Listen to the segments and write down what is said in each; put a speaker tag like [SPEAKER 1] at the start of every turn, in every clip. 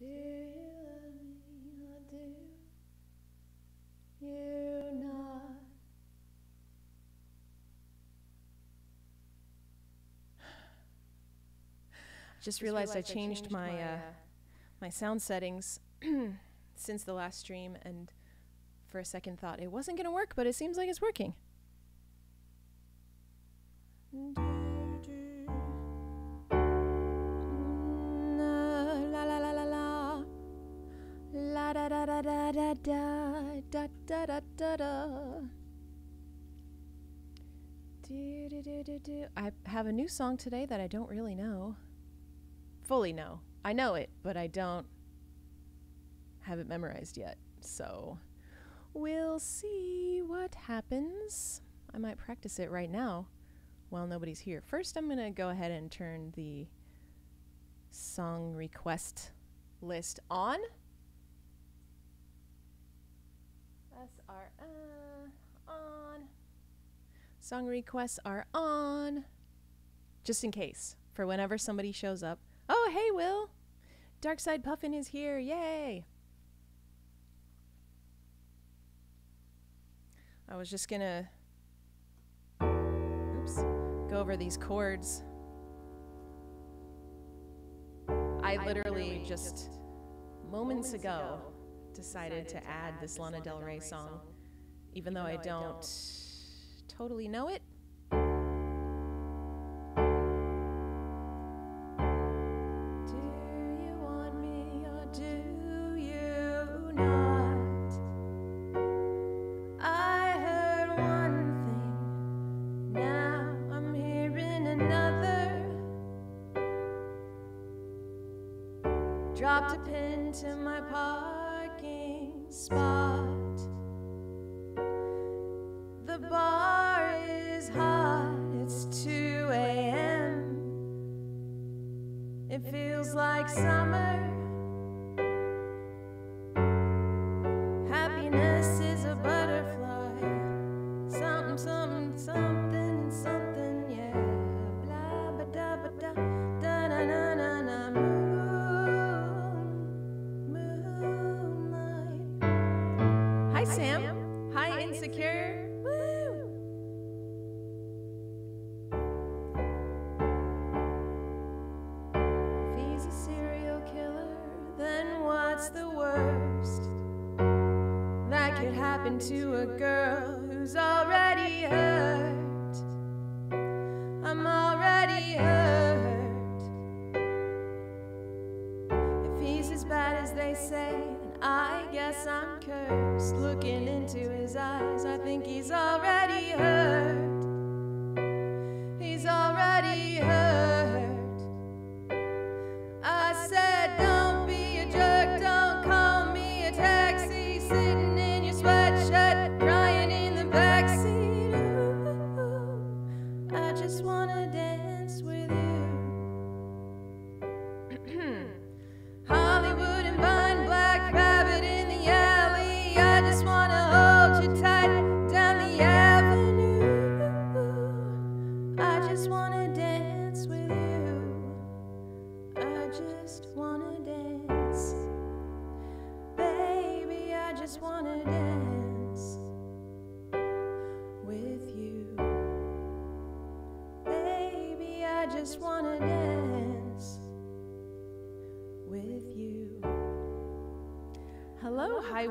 [SPEAKER 1] Do you love me or do you not?
[SPEAKER 2] Just realized I changed my uh, my sound settings since the last stream, and for a second thought it wasn't gonna work, but it seems like it's working. Da da da da da da da da da da. Do, do, do, do, do. I have a new song today that I don't really know. Fully know. I know it, but I don't have it memorized yet. So we'll see what happens. I might practice it right now while nobody's here. First, I'm going to go ahead and turn the song request list on. SRN uh, on. Song requests are on. Just in case, for whenever somebody shows up. Oh, hey, Will. Darkside Puffin is here. Yay. I was just gonna oops, go over these chords. I, literally, just moments ago decided to add this Lana Del Rey song, even though I don't totally know it.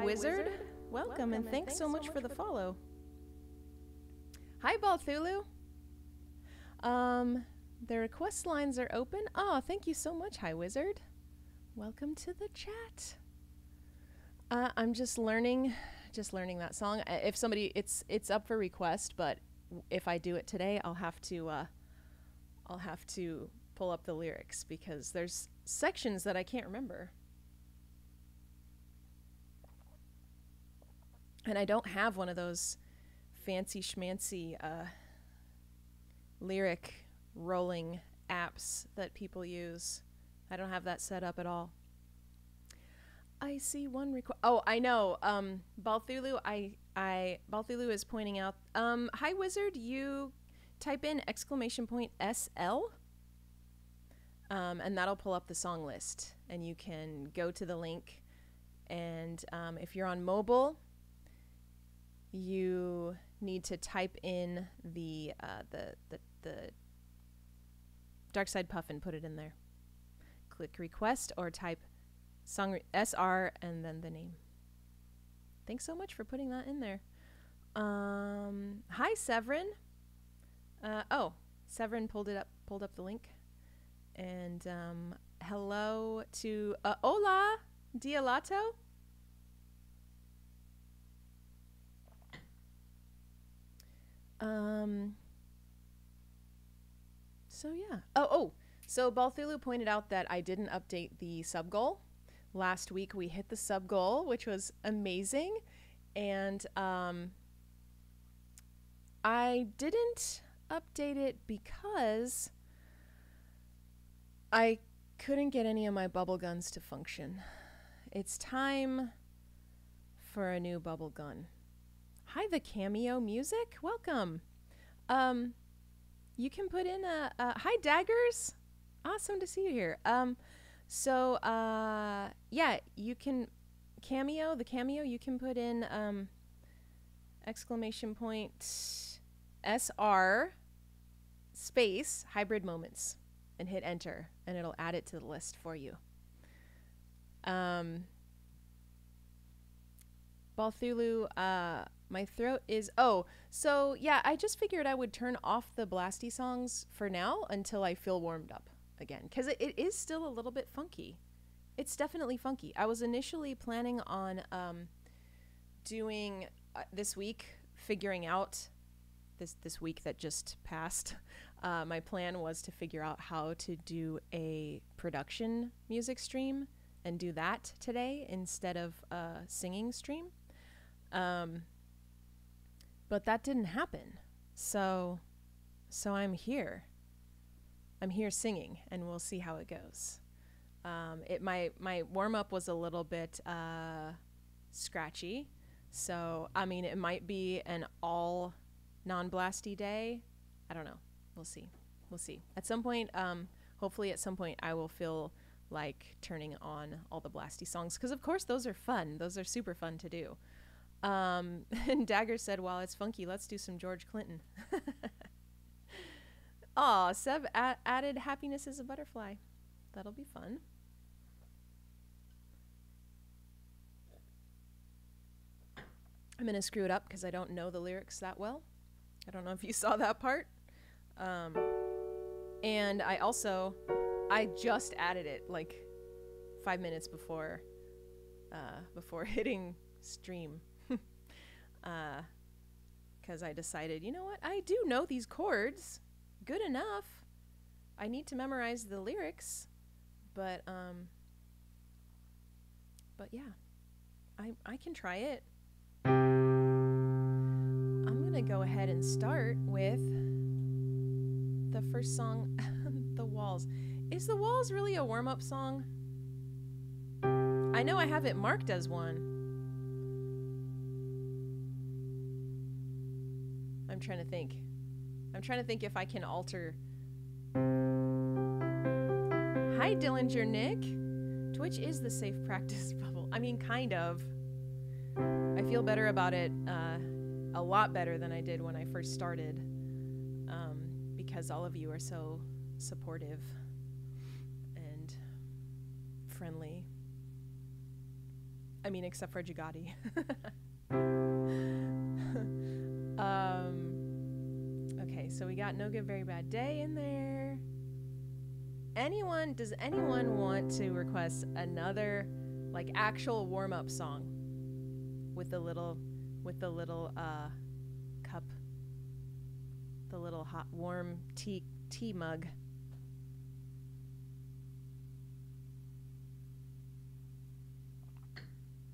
[SPEAKER 2] Wizard. Welcome and thanks so much for the follow. Hi, Balthulu. Um, the request lines are open. Oh, thank you so much, Hi Wizard. Welcome to the chat. Uh, I'm just learning, just learning that song. Uh, If somebody, it's it's up for request, but if I do it today, I'll have to, uh, I'll have to pull up the lyrics because there's sections that I can't remember, and I don't have one of those fancy schmancy uh, lyric rolling apps that people use. I don't have that set up at all. I see one request. Oh, I know. Um, Balthulu, I, I, Balthulu is pointing out. Um, hi, wizard. You type in exclamation point SL, um, and that'll pull up the song list. and you can go to the link. And um, if you're on mobile, you need to type in the uh, the the the Dark Side Puffin put it in there. Click request or type song SR and then the name. Thanks so much for putting that in there. Um, hi Severin. Uh, oh, Severin pulled it up, pulled up the link, and um, hello to uh, Hola Dialato. Um. So yeah. Oh oh. So Balthulu pointed out that I didn't update the sub goal. Last week we hit the sub goal, which was amazing, and um, I didn't update it because I couldn't get any of my bubble guns to function. It's time for a new bubble gun. Hi, the cameo music. Welcome. Um, you can put in a, a hi daggers. Awesome to see you here. Um, so uh, yeah, you can cameo the cameo. You can put in um, exclamation point SR space hybrid moments and hit enter, and it'll add it to the list for you. Um, Balthulu, uh, my throat is. Oh, so yeah, I just figured I would turn off the blasty songs for now until I feel warmed up again, because it, it is still a little bit funky. It's definitely funky. I was initially planning on um, doing uh, this week, figuring out this this week that just passed. Uh, my plan was to figure out how to do a production music stream and do that today instead of a singing stream. Um, but that didn't happen. So so I'm here. I'm here singing and we'll see how it goes. Um, it my my warm up was a little bit uh, scratchy. So I mean it might be an all non blasty day. I don't know. We'll see. We'll see. At some point, um, hopefully, at some point, I will feel like turning on all the blasty songs because, of course, those are fun. Those are super fun to do. Um, and Dagger said, "While it's funky, let's do some George Clinton." Aw, Seb a- added "Happiness is a Butterfly." That'll be fun. I'm gonna screw it up because I don't know the lyrics that well. I don't know if you saw that part. Um, and I also, I just added it like five minutes before, uh, before hitting stream, because uh, I decided, you know what, I do know these chords, good enough. I need to memorize the lyrics, but um, but yeah, I I can try it. I'm gonna go ahead and start with the first song, The Walls. Is The Walls really a warm up song? I know I have it marked as one. I'm trying to think. I'm trying to think if I can alter. Hi, Dillinger Nick. Twitch is the safe practice bubble. I mean, kind of. I feel better about it, uh, a lot better than I did when I first started, um, because all of you are so supportive and friendly. I mean, except for Jagati. um, so we got No Good, Very Bad Day in there. Anyone, does anyone want to request another, like, actual warm up song with the little, with the little, uh, cup, the little hot, warm tea, tea mug?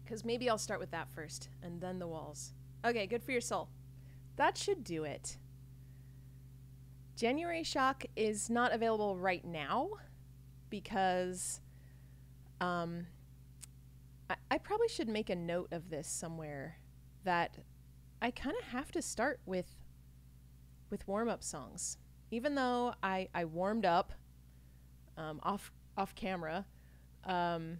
[SPEAKER 2] Because maybe I'll start with that first and then the walls. Okay, good for your soul. That should do it. January Shock is not available right now because um, I, I probably should make a note of this somewhere that I kind of have to start with with warm up songs. Even though I, I warmed up um, off off camera, Um,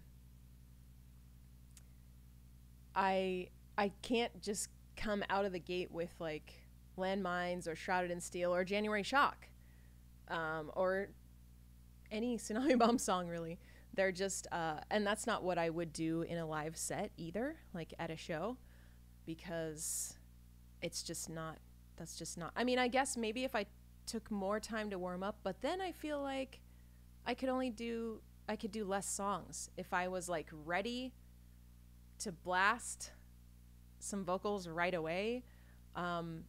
[SPEAKER 2] I I can't just come out of the gate with like landmines or shrouded in steel or January shock, um, or any tsunami bomb song really. They're just uh, and that's not what I would do in a live set either, like at a show, because it's just not. That's just not. I mean, I guess maybe if I took more time to warm up, but then I feel like I could only do I could do less songs if I was like ready to blast some vocals right away. Um,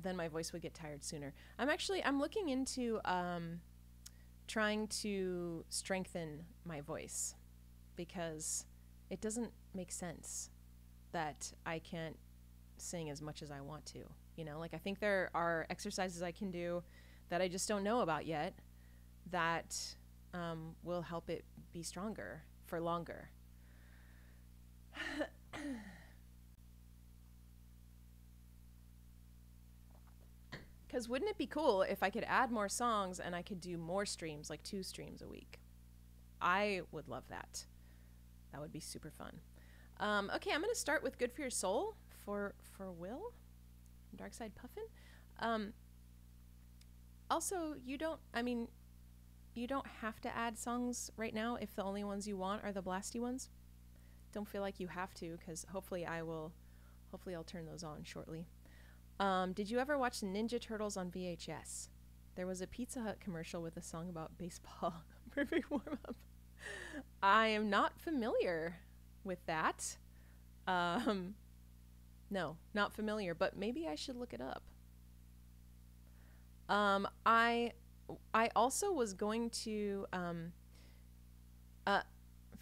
[SPEAKER 2] then my voice would get tired sooner. I'm actually I'm looking into um, trying to strengthen my voice because it doesn't make sense that I can't sing as much as I want to. You know, like I think there are exercises I can do that I just don't know about yet that um, will help it be stronger for longer. Because wouldn't it be cool if I could add more songs and I could do more streams, like two streams a week? I would love that. That would be super fun. Um, okay, I'm going to start with Good for Your Soul for, for Will, Dark Side Puffin. Um, also, you don't, I mean, you don't have to add songs right now if the only ones you want are the blasty ones. Don't feel like you have to because hopefully I will, hopefully I'll turn those on shortly. Um, did you ever watch Ninja Turtles on VHS? There was a Pizza Hut commercial with a song about baseball. Perfect warm up. I am not familiar with that. Um, no, not familiar, but maybe I should look it up. Um, I I also was going to um, uh,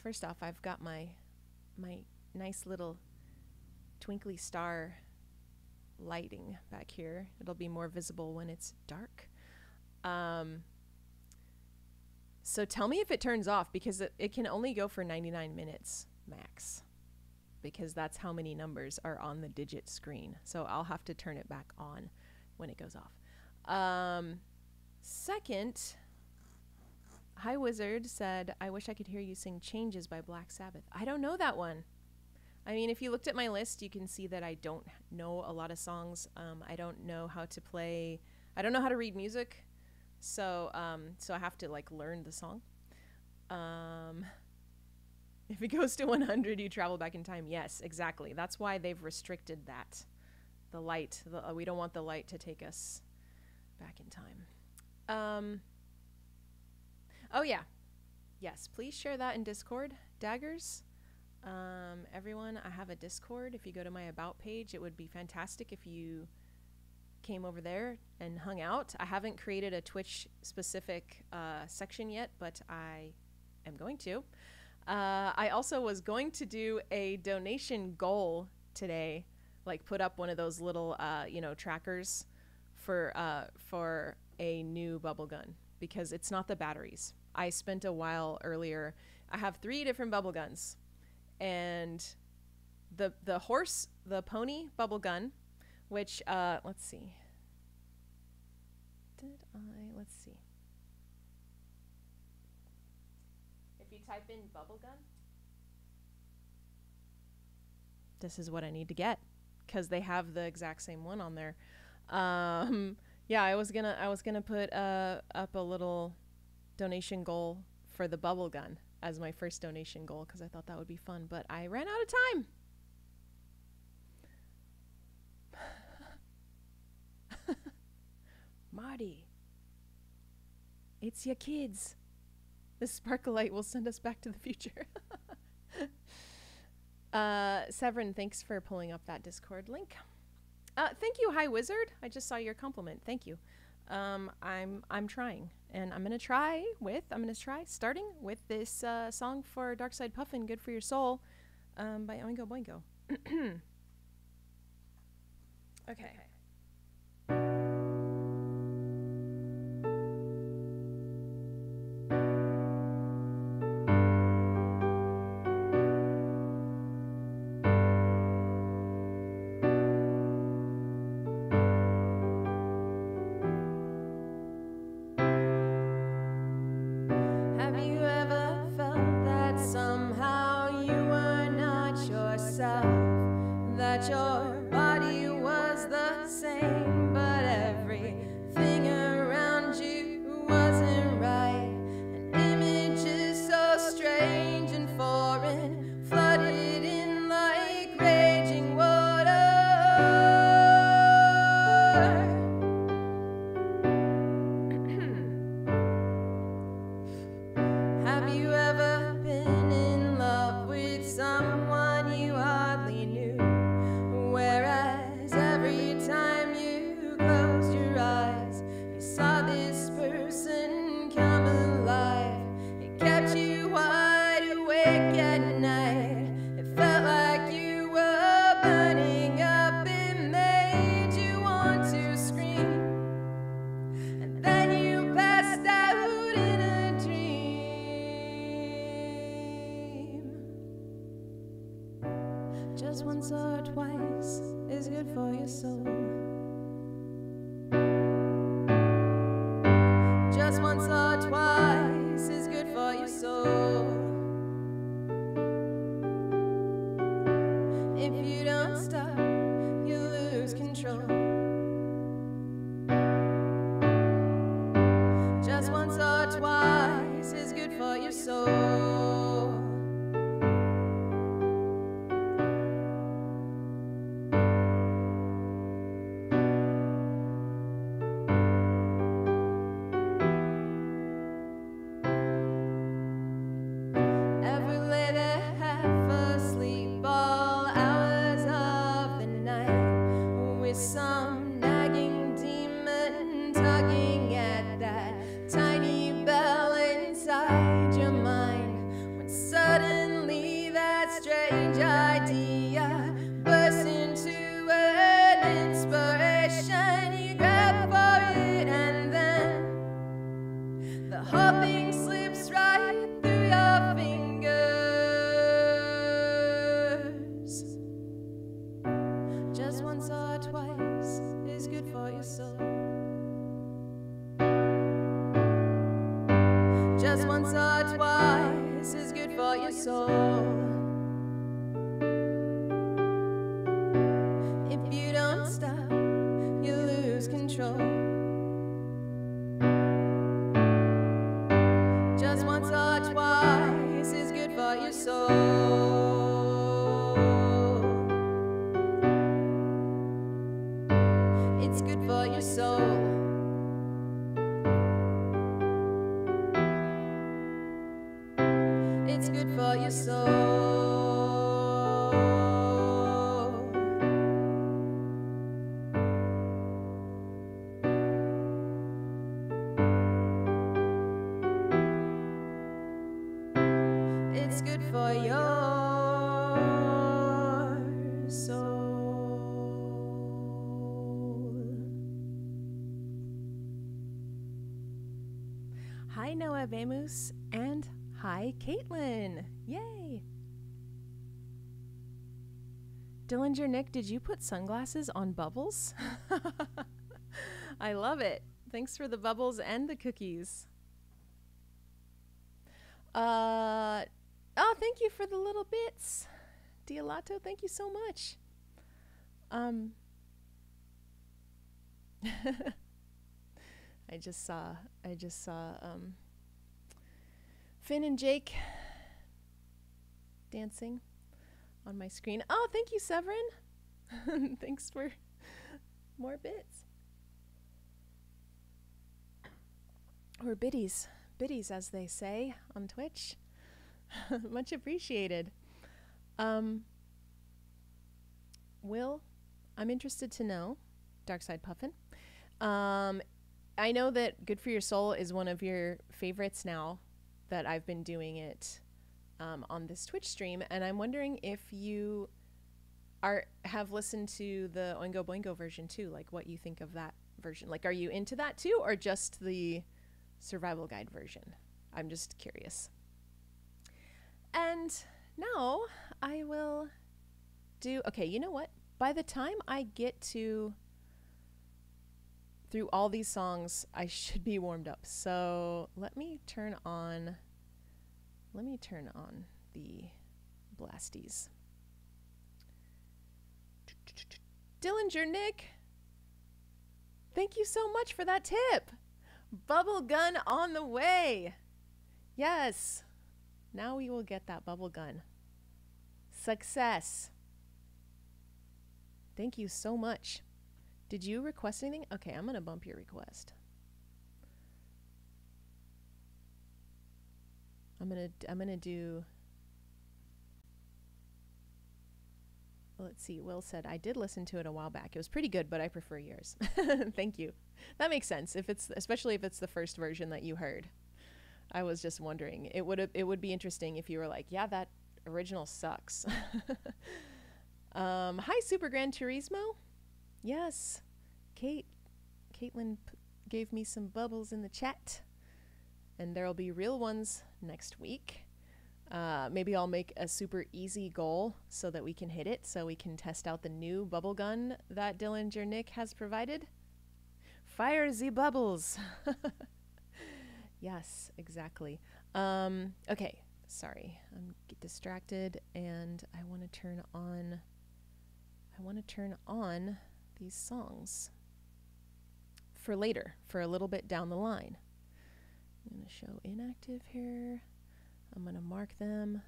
[SPEAKER 2] first off, I've got my my nice little twinkly star lighting back here. It'll be more visible when it's dark. Um, so tell me if it turns off because it, it can only go for 99 minutes max because that's how many numbers are on the digit screen. So I'll have to turn it back on when it goes off. Um, second, Hi Wizard said, I wish I could hear you sing Changes by Black Sabbath. I don't know that one. I mean, if you looked at my list, you can see that I don't know a lot of songs. Um, I don't know how to play. I don't know how to read music, so um, so I have to like learn the song. Um, if it goes to 100, you travel back in time. Yes, exactly. That's why they've restricted that. The light. The, uh, we don't want the light to take us back in time. Um, oh yeah, yes. Please share that in Discord, daggers. Um, everyone, I have a Discord. If you go to my About page, it would be fantastic if you came over there and hung out. I haven't created a Twitch specific uh, section yet, but I am going to. Uh, I also was going to do a donation goal today, like put up one of those little, uh, you know, trackers for uh, for a new bubble gun because it's not the batteries. I spent a while earlier. I have three different bubble guns and the the horse, the pony bubble gun, which uh, let's see. Did I? Let's see. If you type in bubble gun, this is what I need to get because they have the exact same one on there. Um, yeah, I was gonna I was gonna put uh, up a little donation goal for the bubble gun as my first donation goal because I thought that would be fun, but I ran out of time. Marty, it's your kids. The sparkle light will send us back to the future. uh, Severin, thanks for pulling up that Discord link. Uh, thank you, High Wizard. I just saw your compliment. Thank you. Um, I'm I'm trying and I'm gonna try with I'm gonna try starting with this uh, song for Dark Side Puffin, "Good for Your Soul," um, by Oingo Boingo. okay. Have Vamus, and hi, Caitlin. Yay! Dillinger Nick, did you put sunglasses on bubbles? I love it. Thanks for the bubbles and the cookies. Uh, oh, thank you for the little bits. Dialato, thank you so much. Um, I just saw, I just saw, um, Finn and Jake dancing on my screen. Oh, thank you, Severin. Thanks for more bits. Or biddies, biddies, as they say on Twitch. Much appreciated. Um, Will, I'm interested to know, Darkside Puffin. Um, I know that Good for Your Soul is one of your favorites now that I've been doing it um, on this Twitch stream, and I'm wondering if you are have listened to the Oingo Boingo version too, like what you think of that version. Like, are you into that too, or just the survival guide version? I'm just curious. And now I will do. Okay, you know what? By the time I get to through all these songs, I should be warmed up. So let me turn on. Let me turn on the blasties. Dillinger Nick, thank you so much for that tip. Bubble gun on the way. Yes. Now we will get that bubble gun. Success. Thank you so much. Did you request anything? Okay, I'm going to bump your request. I'm going to I'm going to do Let's see. Will said I did listen to it a while back. It was pretty good, but I prefer yours. Thank you. That makes sense. If it's especially if it's the first version that you heard. I was just wondering. It would it would be interesting if you were like, yeah, that original sucks. um, hi, Super Gran Turismo. Yes, Kate, Caitlin gave me some bubbles in the chat, and there'll be real ones next week. Uh, maybe I'll make a super easy goal so that we can hit it, so we can test out the new bubble gun that Dillinger Nick has provided. Fire the bubbles. yes, exactly. Um, okay, sorry, I'm distracted, and I want to turn on. I want to turn on these songs for later, for a little bit down the line. I'm going to show inactive here. I'm going to mark them.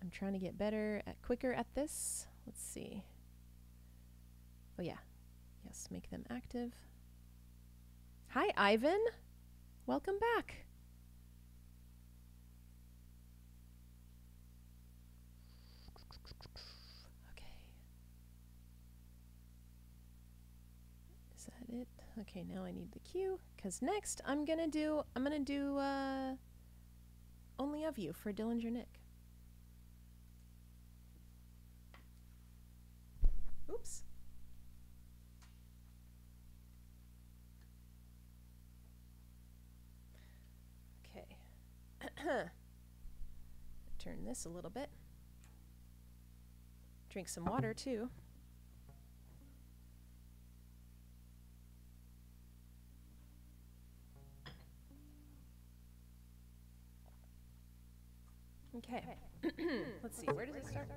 [SPEAKER 2] I'm trying to get better at quicker at this. Let's see. Oh yeah. Yes, make them active. Hi Ivan. Welcome back. Okay, now I need the cue cuz next I'm to do I'm to do uh only of You for Dillinger Nick. Oops. Okay. Turn this a little bit. Drink some water too. Okay. Let's see. Where does it start?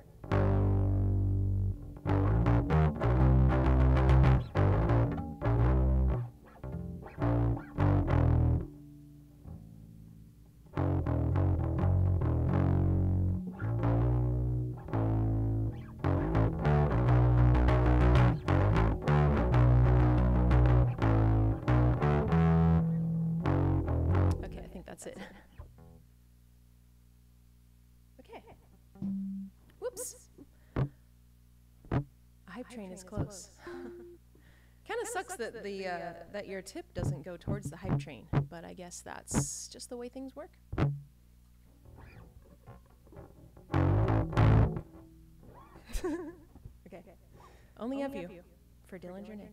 [SPEAKER 2] Hype train is close. kind of sucks that the uh, that your tip doesn't go towards the hype train, but I guess that's just the way things work. okay. okay. Only of you for Dillinger Nick.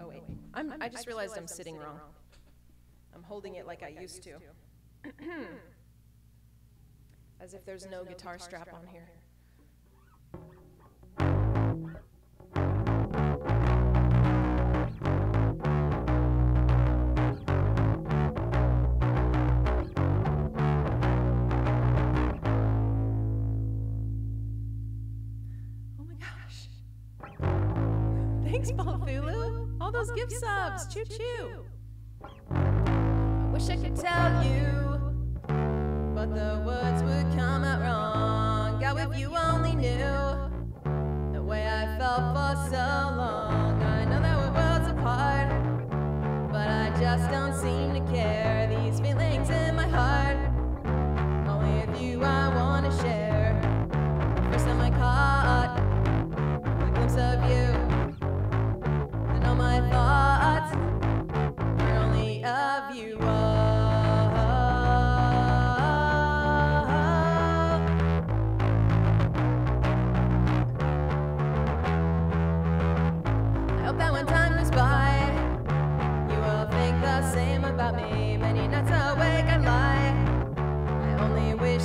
[SPEAKER 2] Oh wait, I'm, I just realized I'm sitting wrong. I'm holding it like I used to. As if there's no guitar strap on here. Oh my gosh. Thanks, Balthulu. All those gift subs. Choo choo. I wish I could tell you, but the words would come out wrong. God, if you only knew the way I felt for so long. I know that we're worlds apart, but I just don't seem to care.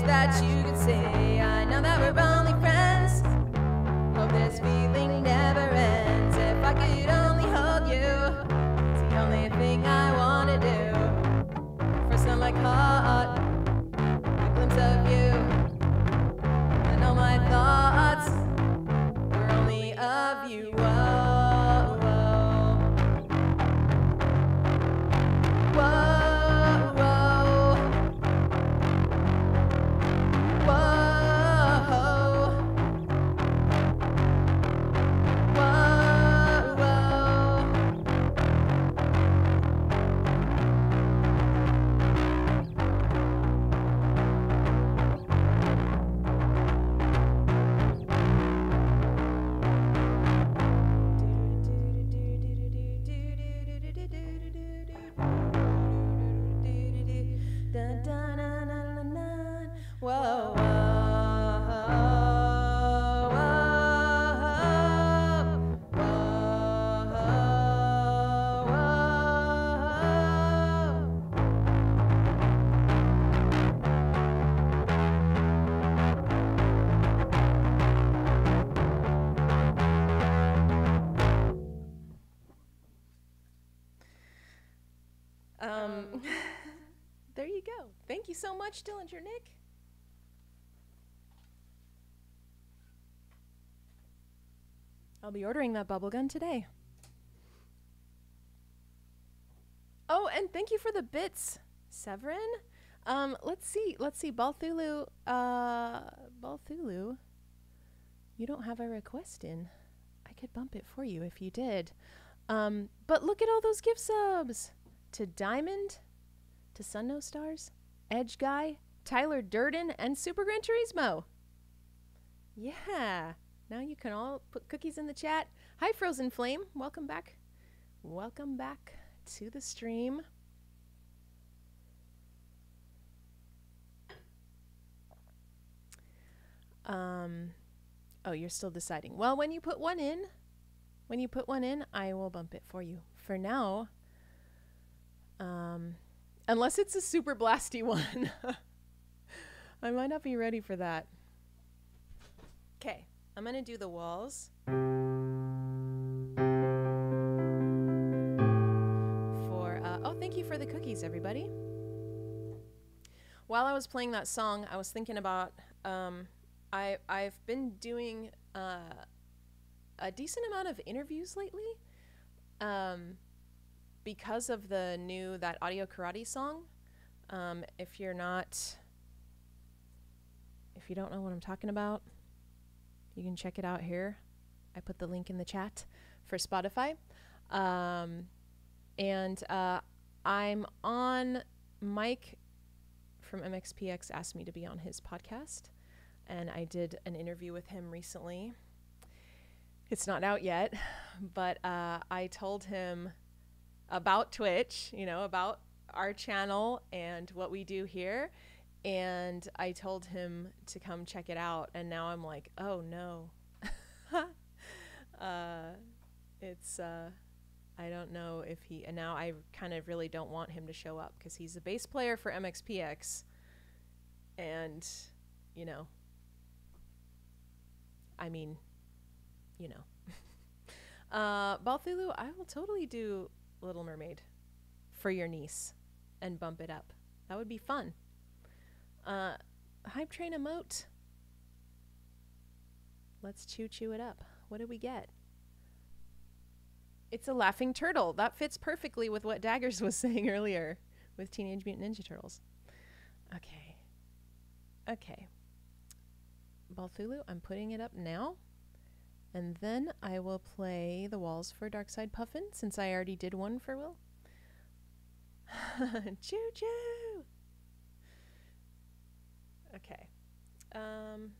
[SPEAKER 2] That you could say. I know that we're only friends. Hope this feeling never ends. If I could only hold you, it's the only thing I wanna do. First time I caught much, Dillinger Nick. I'll be ordering that bubble gun today. Oh, and thank you for the bits, Severin. Um, let's see. Let's see. Balthulu. Uh, Balthulu. You don't have a request in. I could bump it for you if you did. Um, but look at all those gift subs to Diamond, to Sun No Stars, Edge Guy, Tyler Durden, and Super Gran Turismo. Yeah. Now you can all put cookies in the chat. Hi, Frozen Flame. Welcome back. Welcome back to the stream. Um, oh, you're still deciding. Well, when you put one in, when you put one in, I will bump it for you. For now, um, unless it's a super blasty one, I might not be ready for that. Okay, I'm gonna do the walls. For uh, oh, thank you for the cookies, everybody. While I was playing that song, I was thinking about um, I I've been doing uh, a decent amount of interviews lately. Um, because of the new that audio karate song. Um, if you're not, if you don't know what I'm talking about, you can check it out here. I put the link in the chat for Spotify. Um, and uh, I'm on Mike from MXPX asked me to be on his podcast and I did an interview with him recently. It's not out yet, but uh, I told him about Twitch, you know, about our channel and what we do here. And I told him to come check it out. And now I'm like, oh no. uh, it's, uh, I don't know if he, and now I kind of really don't want him to show up because he's a bass player for MXPX. And, you know, I mean, you know. uh, Balthulu, I will totally do Little Mermaid for your niece and bump it up. That would be fun. Uh, hype train emote. Let's chew chew it up. What did we get? It's a laughing turtle. That fits perfectly with what Daggers was saying earlier with Teenage Mutant Ninja Turtles. Okay. Okay. Balthulu, I'm putting it up now. And then I will play the walls for Darkside Puffin since I already did one for Will. choo choo! Okay. Um,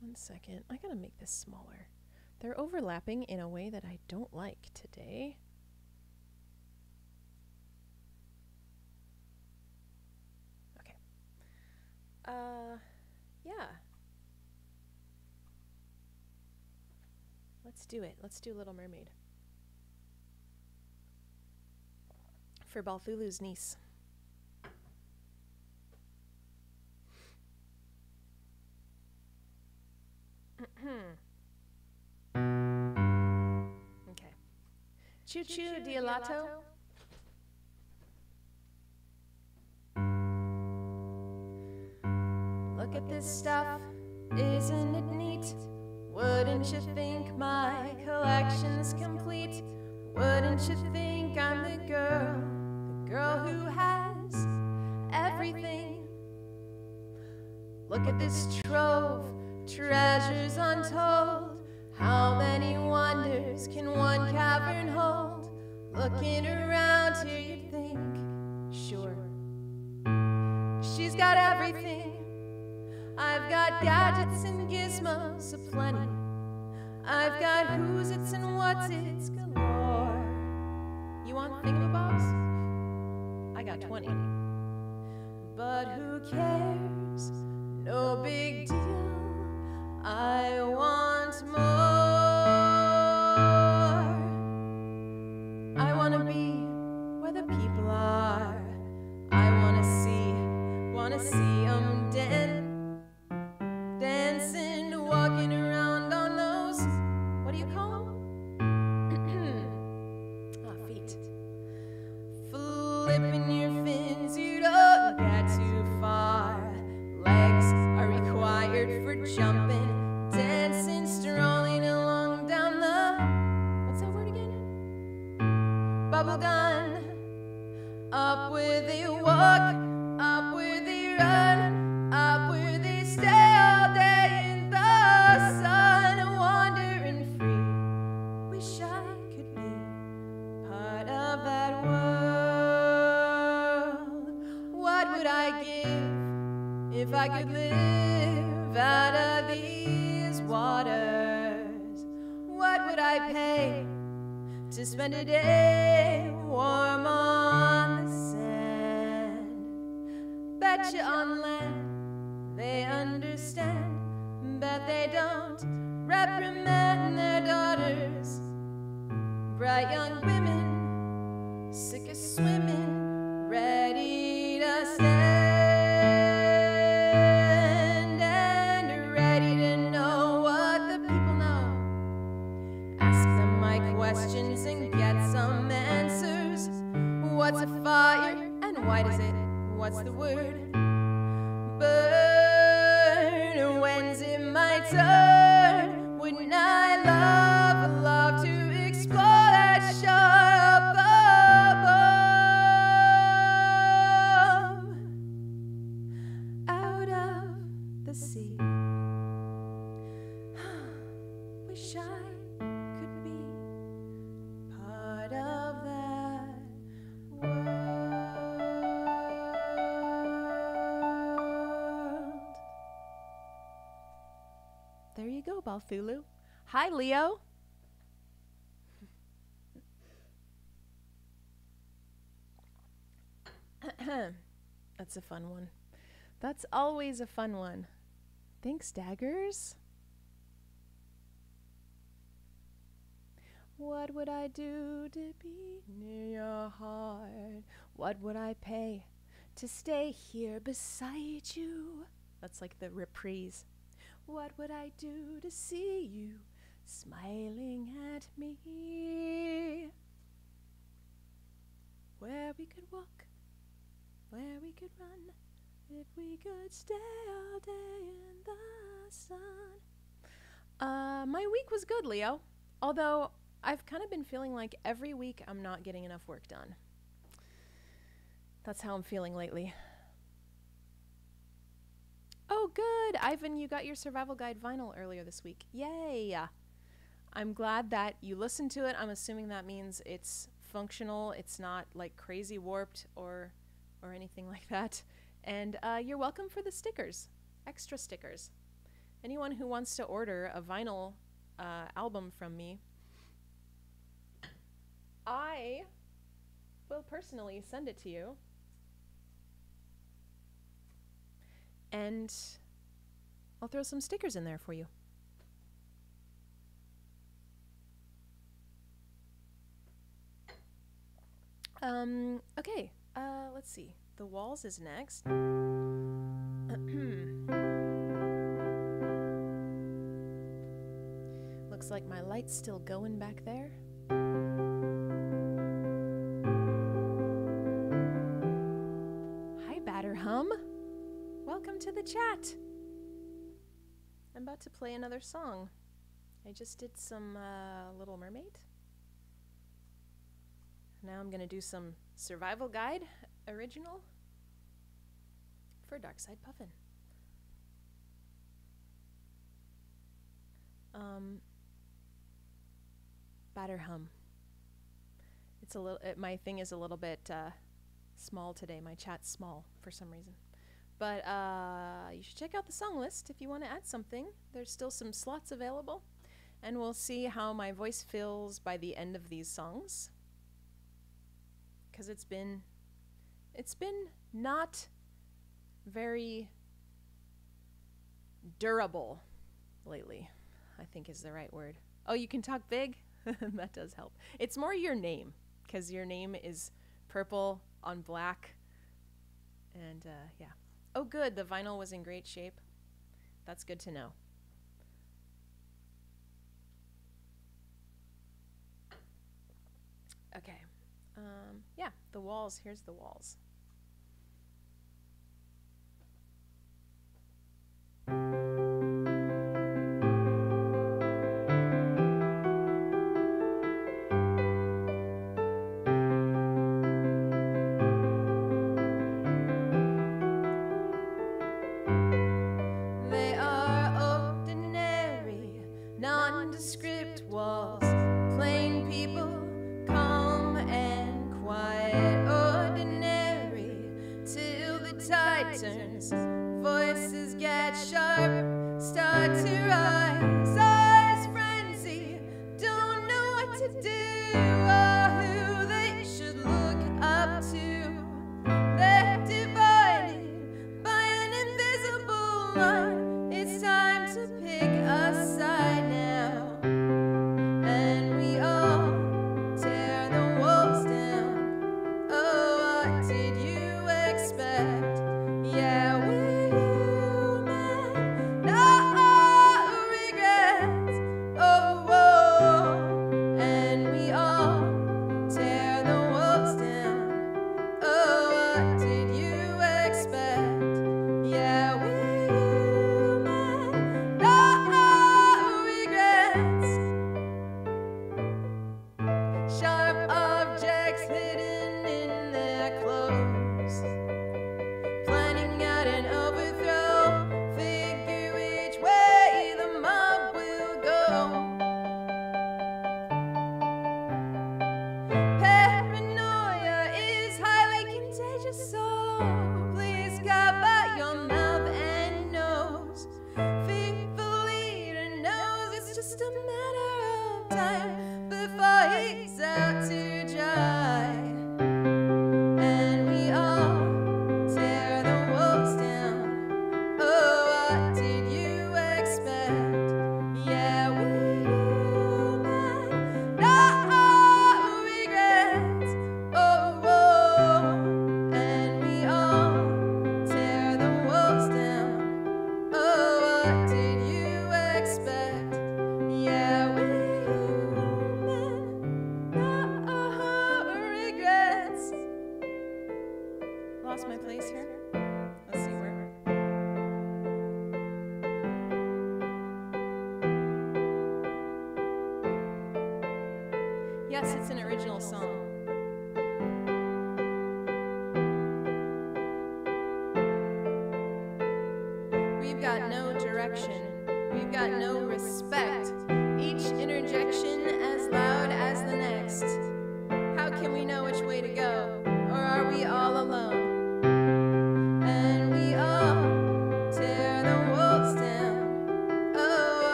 [SPEAKER 2] one second. I gotta make this smaller. They're overlapping in a way that I don't like today. Okay. Uh, yeah. Let's do it. Let's do Little Mermaid. For Balthulu's niece. okay. Choo choo, Dialato. Look at this stuff, isn't it neat? Wouldn't you think collection's complete? Wouldn't you think I'm the girl, the girl who has everything? Look at this trove, treasures untold. How many wonders can one cavern hold? Looking around here, you'd think, sure, she's got everything. I've got gadgets and gizmos aplenty. I've got who's its and what's its galore. You want thingamabobs? I got 20. But who cares? No big deal. I want more. I wanna be where the people are. I wanna see, wanna see 'em dance Hi, Leo. That's a fun one. That's always a fun one. Thanks, Daggers. What would I do to be near your heart? What would I pay to stay here beside you? That's like the reprise. What would I do to see you smiling at me? Where we could walk, where we could run, if we could stay all day in the sun. Uh, my week was good, Leo. Although I've kind of been feeling like every week I'm not getting enough work done. That's how I'm feeling lately. Oh, good. Ivan, you got your survival guide vinyl earlier this week. Yay. I'm glad that you listened to it. I'm assuming that means it's functional. It's not like crazy warped or or anything like that. And uh, you're welcome for the stickers, extra stickers. Anyone who wants to order a vinyl uh, album from me, I will personally send it to you. And I'll throw some stickers in there for you. Um, okay, uh, let's see. The Walls is next. Looks like my light's still going back there. Welcome to the chat. I'm about to play another song. I just did some uh, Little Mermaid. Now I'm going to do some Survival Guide original for Dark Side Puffin. Um, Batter Hum. It's a little. It, my thing is a little bit uh, small today. My chat's small for some reason. But uh, you should check out the song list if you want to add something. There's still some slots available, and we'll see how my voice feels by the end of these songs. Because it's been, it's been not very durable lately. I think is the right word. Oh, you can talk big. that does help. It's more your name, because your name is purple on black, and uh, yeah. Oh, good. The vinyl was in great shape. That's good to know. Okay. Um, yeah, the walls. Here's the walls.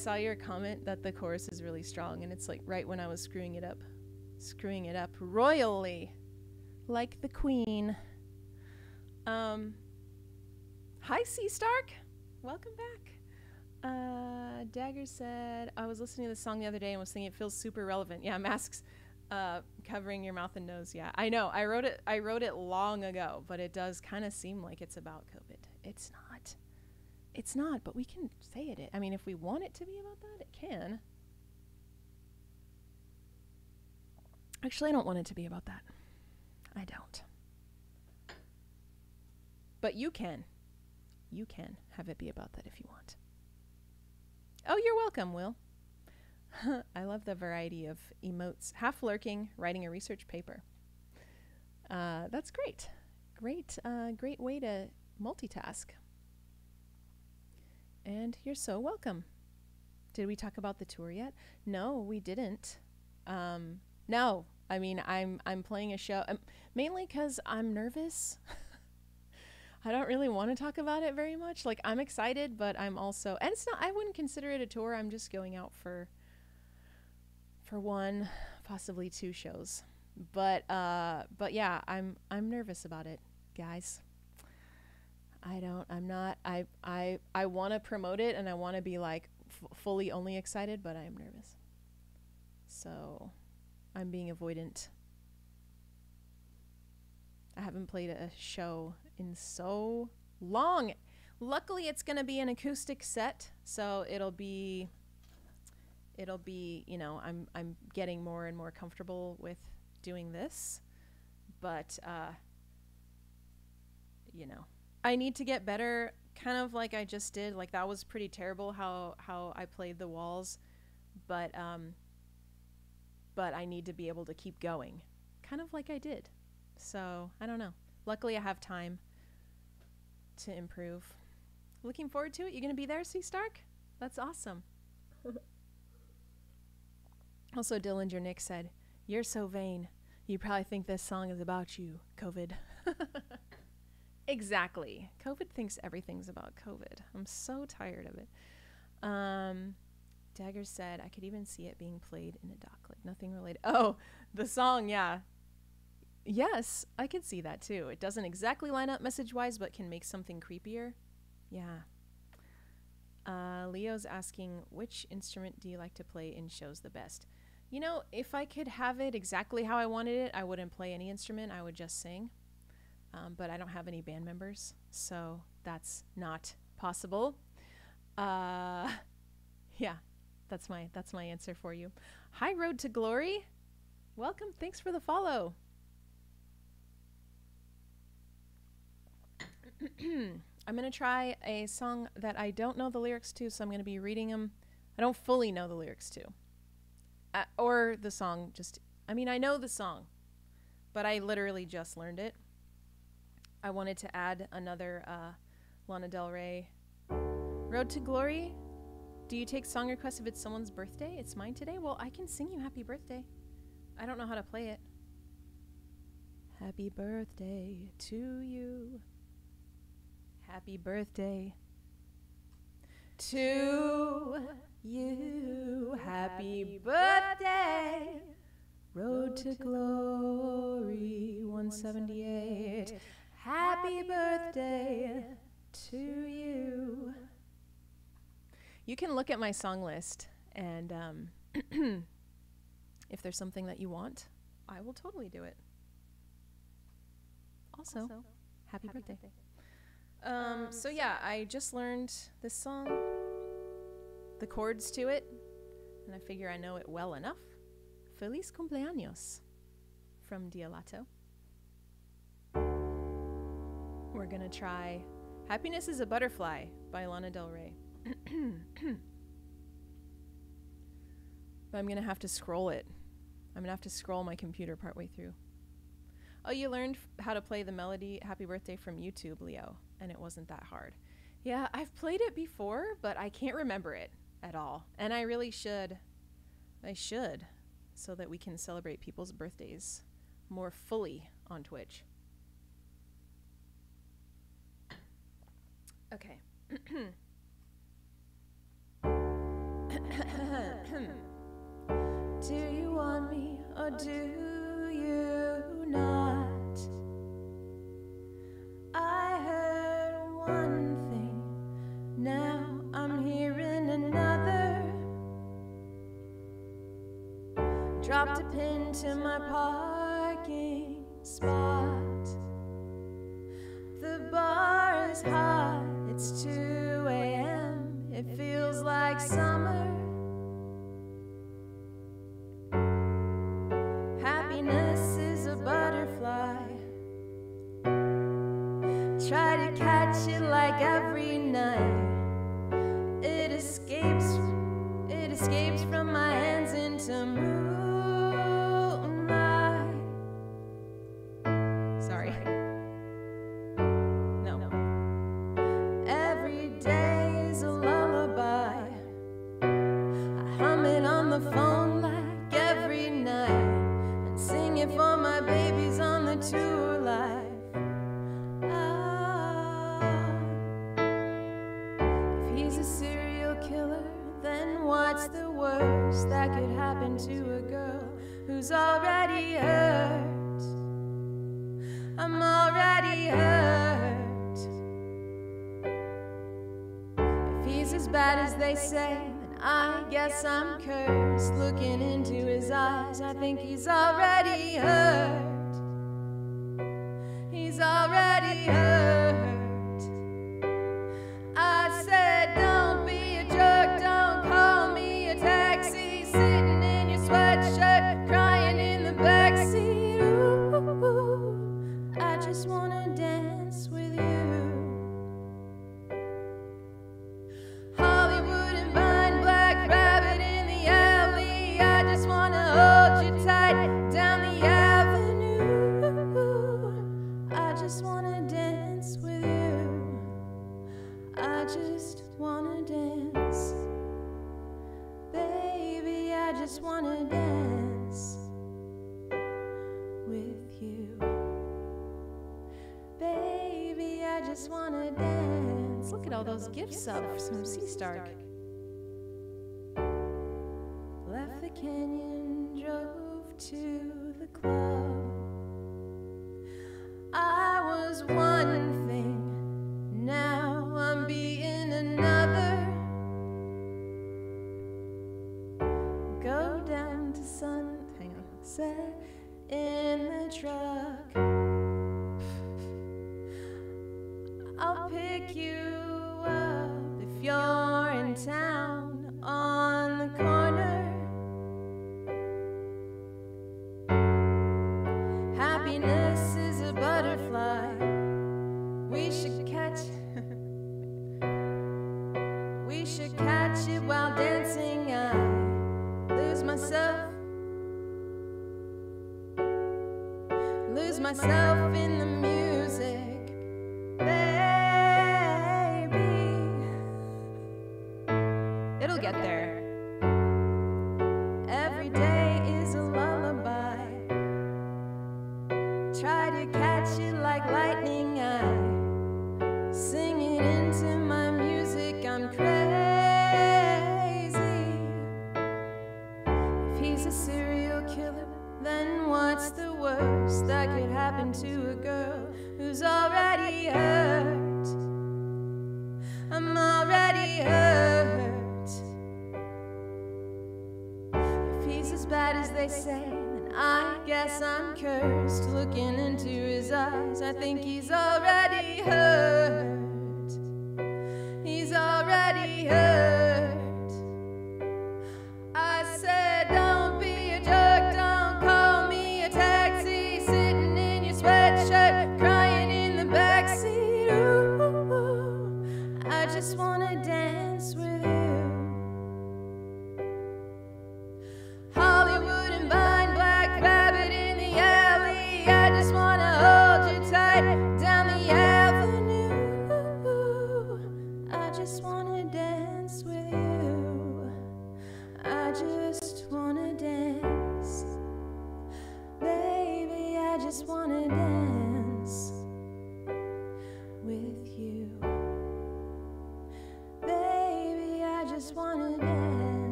[SPEAKER 2] Saw your comment that the chorus is really strong, and it's like right when I was screwing it up. Screwing it up royally. Like the queen. Um, Hi, Sea Stark. Welcome back. Uh, Dagger said, I was listening to this song the other day and was thinking it feels super relevant. Yeah, masks uh, covering your mouth and nose. Yeah, I know. I wrote it. I wrote it long ago, but it does kind of seem like it's about COVID. It's not. It's not. But we can say it. I mean, if we want it to be about that, it can. Actually, I don't want it to be about that. I don't. But you can you can have it be about that if you want. Oh, you're welcome, Will. I love the variety of emotes. Half lurking, writing a research paper. Uh, that's great. Great, uh, great way to multitask. And you're so welcome. Did we talk about the tour yet? No, we didn't. Um, no, I mean I'm I'm playing a show um, mainly because I'm nervous. I don't really want to talk about it very much. Like I'm excited, but I'm also and it's not I wouldn't consider it a tour. I'm just going out for for one, possibly two shows. but uh, but yeah, I'm I'm nervous about it, guys. I don't. I'm not. I I I want to promote it and I want to be like f- fully only excited, but I am nervous. So, I'm being avoidant. I haven't played a show in so long. Luckily, it's going to be an acoustic set, so it'll be it'll be, you know, I'm I'm getting more and more comfortable with doing this. But uh you know, I need to get better kind of like I just did. Like that was pretty terrible how how I played the walls, but um but I need to be able to keep going. Kind of like I did. So, I don't know. Luckily I have time to improve. Looking forward to it. You going to be there, C Stark? That's awesome. also, Dillinger Nick said, You're so vain. You probably think this song is about you, COVID. exactly. COVID thinks everything's about COVID. I'm so tired of it. Um, Dagger said, I could even see it being played in a dock, like nothing related. Oh, the song, yeah. Yes, I could see that too. It doesn't exactly line up message wise, but can make something creepier. Yeah. Uh, Leo's asking, which instrument do you like to play in shows the best? You know, if I could have it exactly how I wanted it, I wouldn't play any instrument. I would just sing. Um, but I don't have any band members, so that's not possible. Uh, yeah, that's my that's my answer for you. High Road to Glory. Welcome. Thanks for the follow. I'm going to try a song that I don't know the lyrics to, so I'm going to be reading them. I don't fully know the lyrics to. Uh, or the song just I mean, I know the song, but I literally just learned it. I wanted to add another uh, Lana Del Rey Road to Glory. Do you take song requests if it's someone's birthday? It's mine today. Well, I can sing you happy birthday. I don't know how to play it. Happy birthday to you. Happy birthday to you. Happy birthday. Road to Glory 178. Happy birthday to you. You can look at my song list, and um, if there's something that you want, I will totally do it. Also,
[SPEAKER 1] Also,
[SPEAKER 2] happy,
[SPEAKER 1] happy
[SPEAKER 2] birthday.
[SPEAKER 1] birthday.
[SPEAKER 2] Um, so yeah, I just learned this song, the chords to it, and I figure I know it well enough. Feliz cumpleaños from Dialato. We're gonna try Happiness is a Butterfly by Lana Del Rey. but I'm gonna have to scroll it. I'm gonna have to scroll my computer partway through. Oh, you learned how to play the melody Happy Birthday from YouTube, Leo, and it wasn't that hard. Yeah, I've played it before, but I can't remember it at all. And I really should. I should, so that we can celebrate people's birthdays more fully on Twitch. Okay. do you want me or do you not? I heard one thing, now I'm hearing another. Dropped a pin to my parking spot. The bar is hot, it's 2 a.m. It feels like summer. Happiness is a butterfly. Try to catch it like every night. It escapes, it escapes from my hands into moonlight. That could happen to a girl who's already hurt. I'm already hurt. If he's as bad as they say, then I guess I'm cursed. Looking into his eyes, I think he's already hurt. He's already hurt. All those gift subs from Sea Stark. Left the canyon, drove to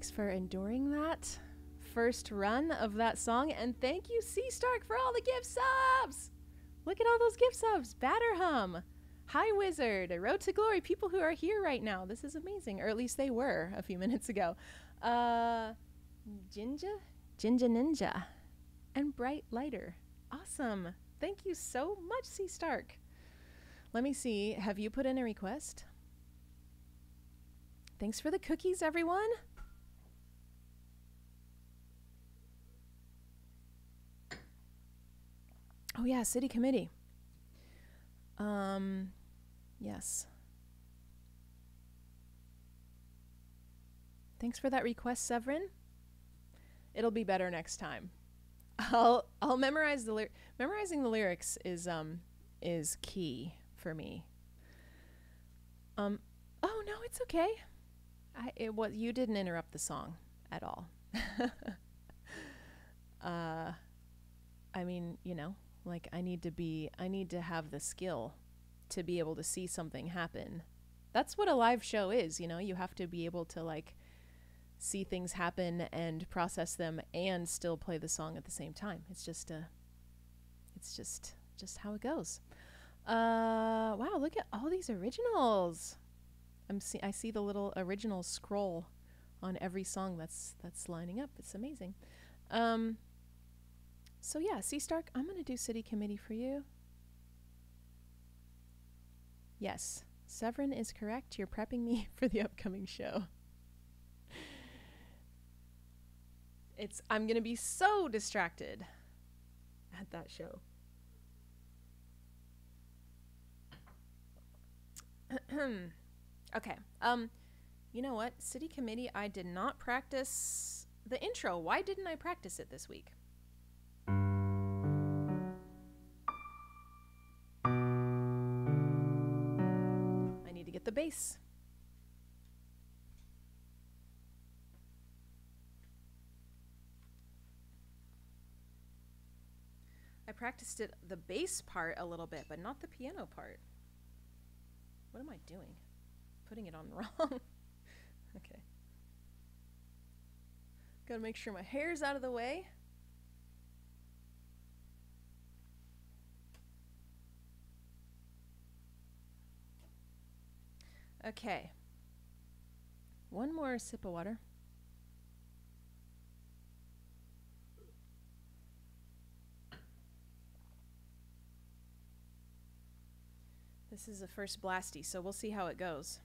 [SPEAKER 2] Thanks for enduring that first run of that song, and thank you, Sea Stark, for all the gift subs. Look at all those gift subs. Batterhum, Hi Wizard, Road to Glory, people who are here right now. This is amazing, or at least they were a few minutes ago. Uh, Jinja, Jinja Ninja, and Bright Lighter. Awesome. Thank you so much, Sea Stark. Let me see. Have you put in a request? Thanks for the cookies, everyone. Oh yeah, city committee. Um, yes. Thanks for that request, Severin. It'll be better next time. I'll I'll memorize the ly- memorizing the lyrics is um is key for me. Um oh no, it's okay. I it was you didn't interrupt the song at all. uh I mean, you know, like I need to be I need to have the skill to be able to see something happen. That's what a live show is, you know, you have to be able to like see things happen and process them and still play the song at the same time. It's just a it's just just how it goes. Uh wow, look at all these originals. I'm see I see the little original scroll on every song that's that's lining up. It's amazing. Um so yeah, C Stark, I'm gonna do city committee for you. Yes, Severin is correct. You're prepping me for the upcoming show. It's I'm gonna be so distracted at that show. okay. Um, you know what? City committee. I did not practice the intro. Why didn't I practice it this week? The bass. I practiced it the bass part a little bit, but not the piano part. What am I doing? Putting it on wrong. okay. Gotta make sure my hair's out of the way. Okay. One more sip of water. This is the first blasty, so we'll see how it goes.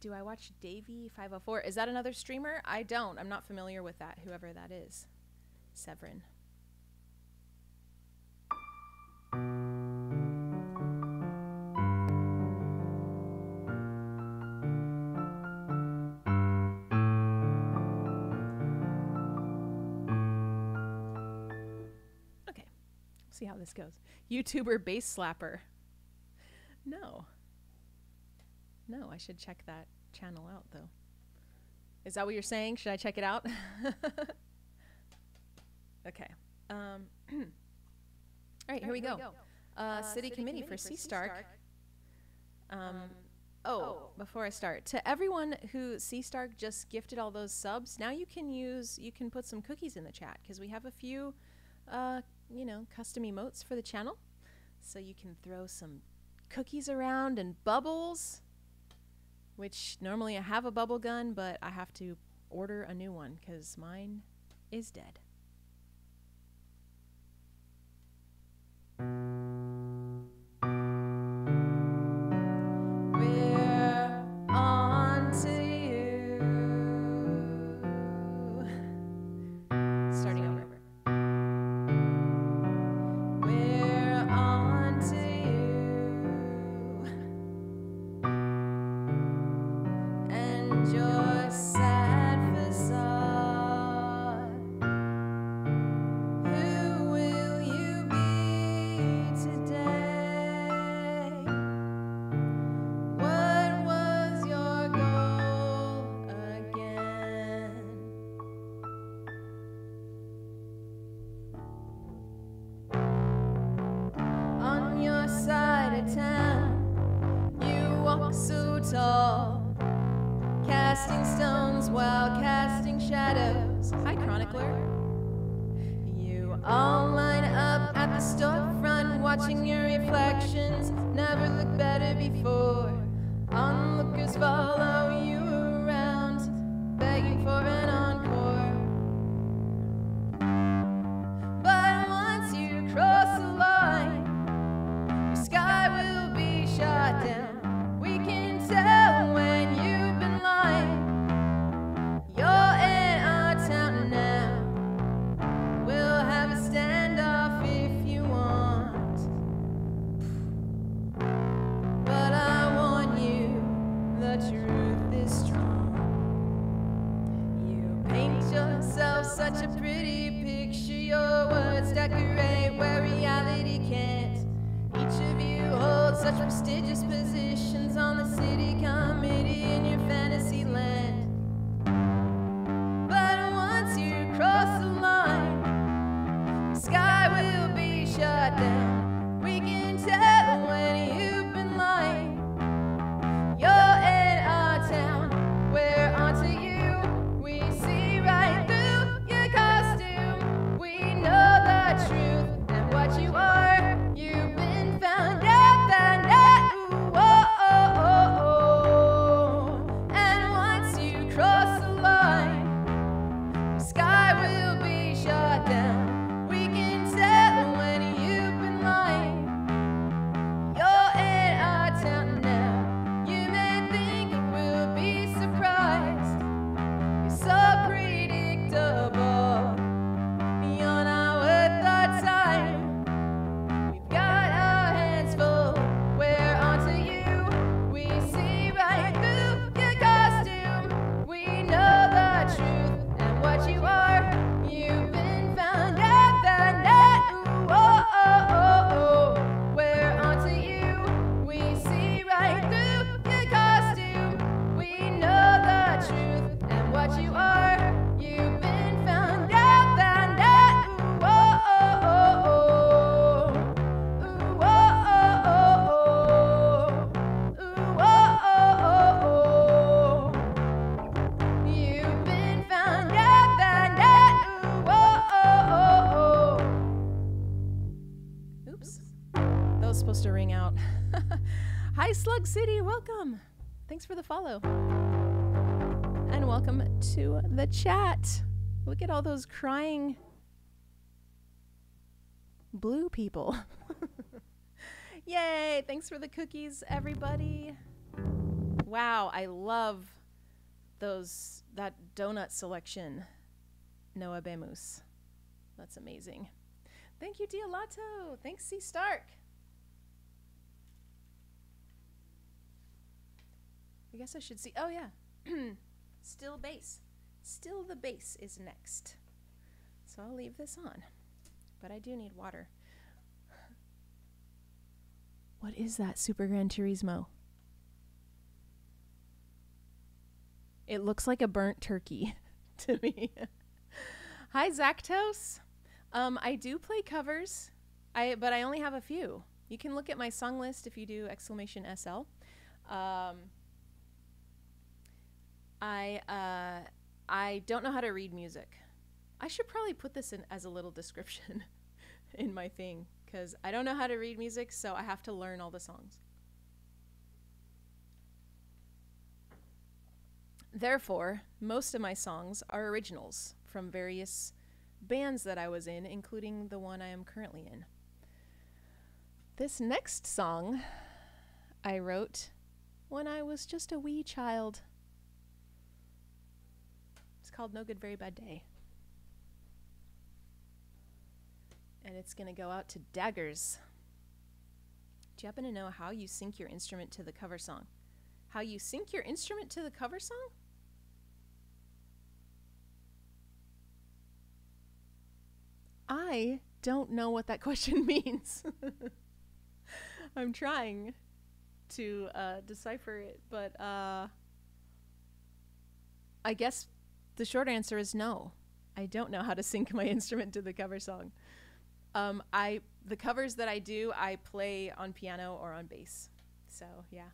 [SPEAKER 2] Do I watch Davie504? Is that another streamer? I don't. I'm not familiar with that, whoever that is. Severin. Goes. YouTuber bass slapper. No. No, I should check that channel out though. Is that what you're saying? Should I check it out? okay. Um, all right, here we go. Uh, city, committee, for C Stark. Um, oh, before I start, to everyone who C Stark just gifted all those subs, now you can use you can put some cookies in the chat because we have a few, uh, you know, custom emotes for the channel, so you can throw some cookies around and bubbles, which normally I have a bubble gun, but I have to order a new one because mine is dead. For the follow. And welcome to the chat. Look at all those crying blue people. Yay! Thanks for the cookies, everybody. Wow, I love those that donut selection. Noah Bemus. That's amazing. Thank you, Dialato. Thanks, C. Stark. I guess I should see. Oh, yeah. Still bass. Still the bass is next. So I'll leave this on. But I do need water. What is that Super Gran Turismo? It looks like a burnt turkey to me. Hi, Zactos. Um, I do play covers, I but I only have a few. You can look at my song list if you do exclamation SL. Um, I uh, I don't know how to read music. I should probably put this in as a little description in my thing because I don't know how to read music, so I have to learn all the songs. Therefore, most of my songs are originals from various bands that I was in, including the one I am currently in. This next song I wrote when I was just a wee child. Called No Good Very Bad Day. And it's going to go out to Daggers. Do you happen to know how you sync your instrument to the cover song? How you sync your instrument to the cover song? I don't know what that question means. I'm trying to uh, decipher it, but uh, I guess the short answer is no. I don't know how to sync my instrument to the cover song. Um, I the covers that I do, I play on piano or on bass. So yeah,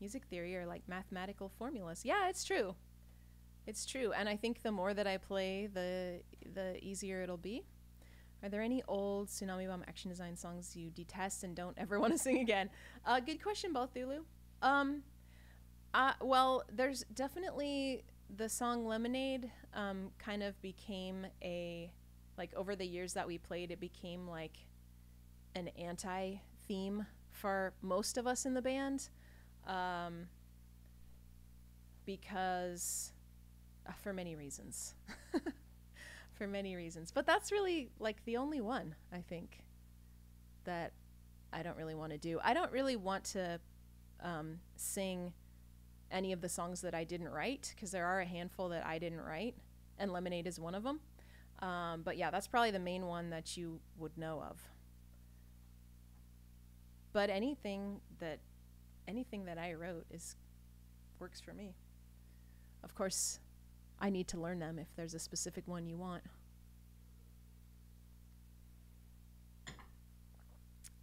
[SPEAKER 2] music theory are like mathematical formulas. Yeah, it's true. It's true, and I think the more that I play, the the easier it'll be. Are there any old Tsunami Bomb action design songs you detest and don't ever want to sing again? Uh, good question, Balthulu. Um, uh, well, there's definitely the song Lemonade. Um, kind of became a like over the years that we played, it became like an anti theme for most of us in the band, um, because uh, for many reasons. for many reasons. But that's really like the only one, I think, that I don't really want to do. I don't really want to um, sing any of the songs that I didn't write because there are a handful that I didn't write, and Lemonade is one of them. Um, but yeah, that's probably the main one that you would know of. But anything that anything that I wrote is works for me. Of course, I need to learn them if there's a specific one you want.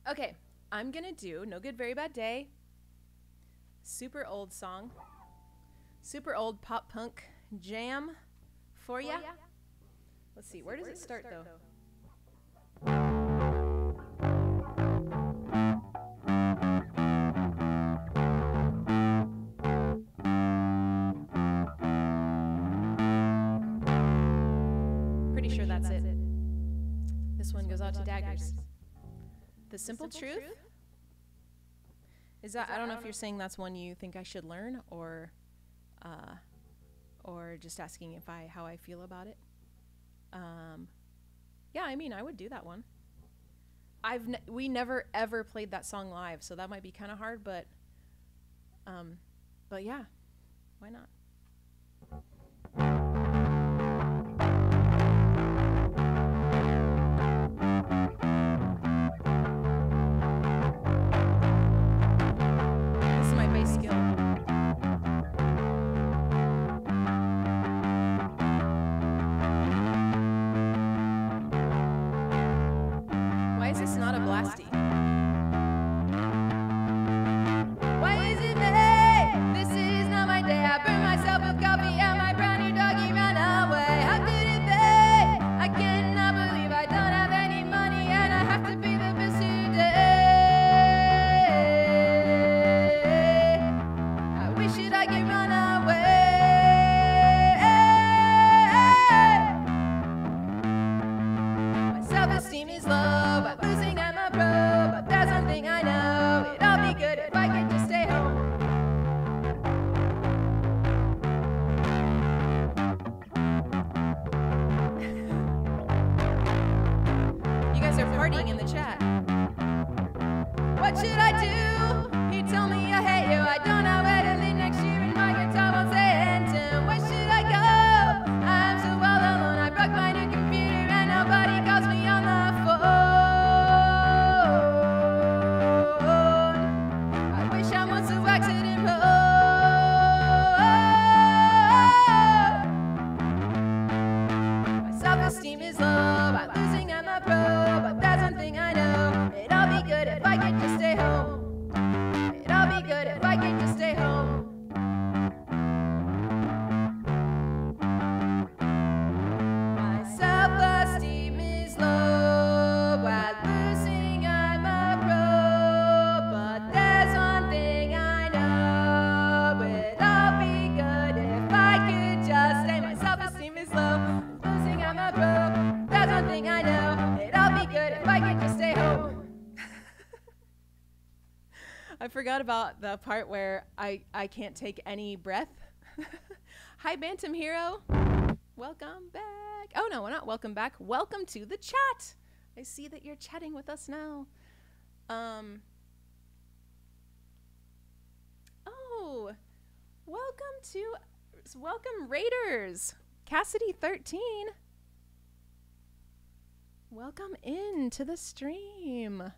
[SPEAKER 2] Okay, I'm gonna do No Good Very Bad Day. Super old song. Super old pop punk jam for ya. Let's see, where does it start though? Pretty sure that's it. This one goes out to daggers. The simple, truth? Is that I don't know if you're saying that's one you think I should learn or uh, or just asking if I how I feel about it. Um, yeah, I mean, I would do that one. I've ne- we never ever played that song live, so that might be kind of hard, but um, but yeah, why not? Forgot about the part where I, I can't take any breath. Hi, Bantam Hero. Welcome back. Oh, no, we're not welcome back. Welcome to the chat. I see that you're chatting with us now. Um. Oh, welcome to, welcome Raiders. Cassidy 13. Welcome in to the stream.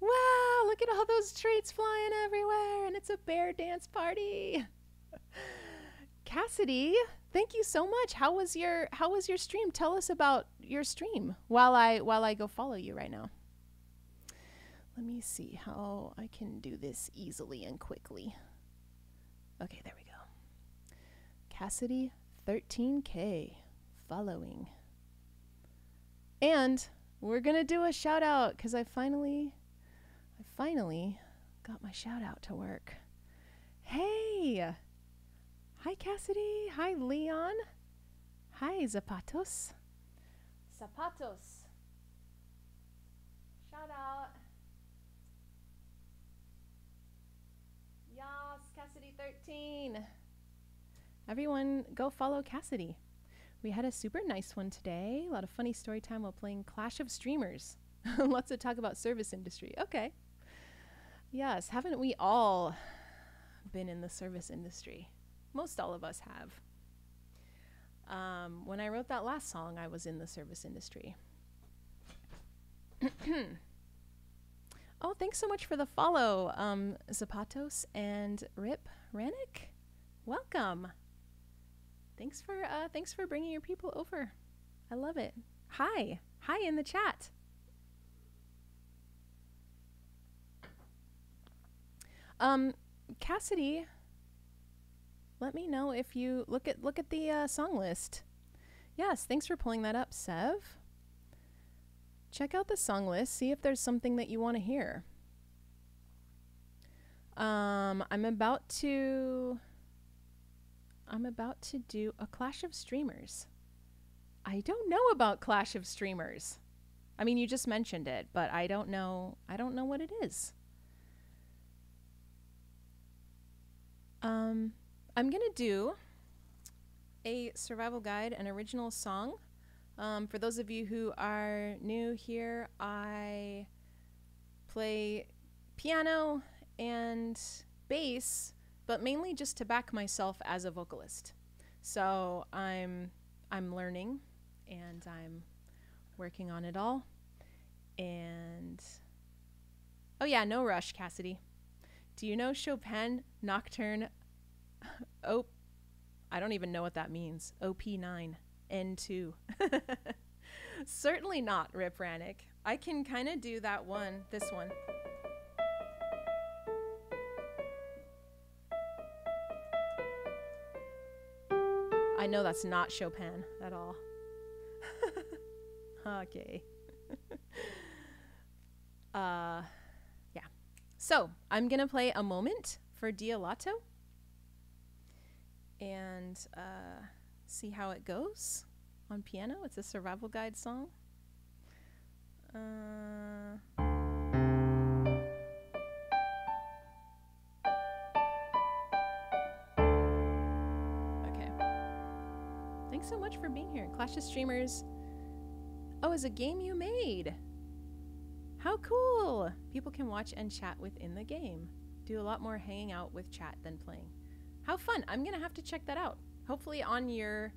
[SPEAKER 2] Wow, look at all those treats flying everywhere, and it's a bear dance party. Cassidy, thank you so much. How was your how was your stream? Tell us about your stream while I while I go follow you right now. Let me see how I can do this easily and quickly. Okay, there we go. Cassidy 13K following. And we're going to do a shout out cuz I finally I finally got my shout out to work. Hey! Hi, Cassidy. Hi, Leon. Hi, Zapatos. Zapatos. Shout out. Yas, Cassidy 13. Everyone, go follow Cassidy. We had a super nice one today. A lot of funny story time while playing Clash of Streamers. Lots of talk about service industry. Okay. Yes, haven't we all been in the service industry? Most all of us have. Um, when I wrote that last song, I was in the service industry. oh, thanks so much for the follow, um, Zapatos and Rip Ranick. Welcome. Thanks for uh, thanks for bringing your people over. I love it. Hi, hi in the chat. Um, Cassidy, let me know if you look at look at the uh, song list. Yes, thanks for pulling that up, Sev. Check out the song list. See if there's something that you want to hear. Um, I'm about to. I'm about to do a Clash of Streamers. I don't know about Clash of Streamers. I mean, you just mentioned it, but I don't know. I don't know what it is. Um, I'm gonna do a survival guide, an original song. Um, for those of you who are new here, I play piano and bass, but mainly just to back myself as a vocalist. So I'm I'm learning and I'm working on it all. And oh yeah, no rush, Cassidy. Do you know Chopin Nocturne Oh, I don't even know what that means. OP9, N2. Certainly not, Rip Ranick. I can kind of do that one, this one. I know that's not Chopin at all. okay. uh. So I'm going to play a moment for Dialato and uh, see how it goes on piano. It's a survival guide song. Uh, okay. Thanks so much for being here. Clash of Streamers. Oh, is a game you made. How cool! People can watch and chat within the game. Do a lot more hanging out with chat than playing. How fun! I'm gonna have to check that out. Hopefully on your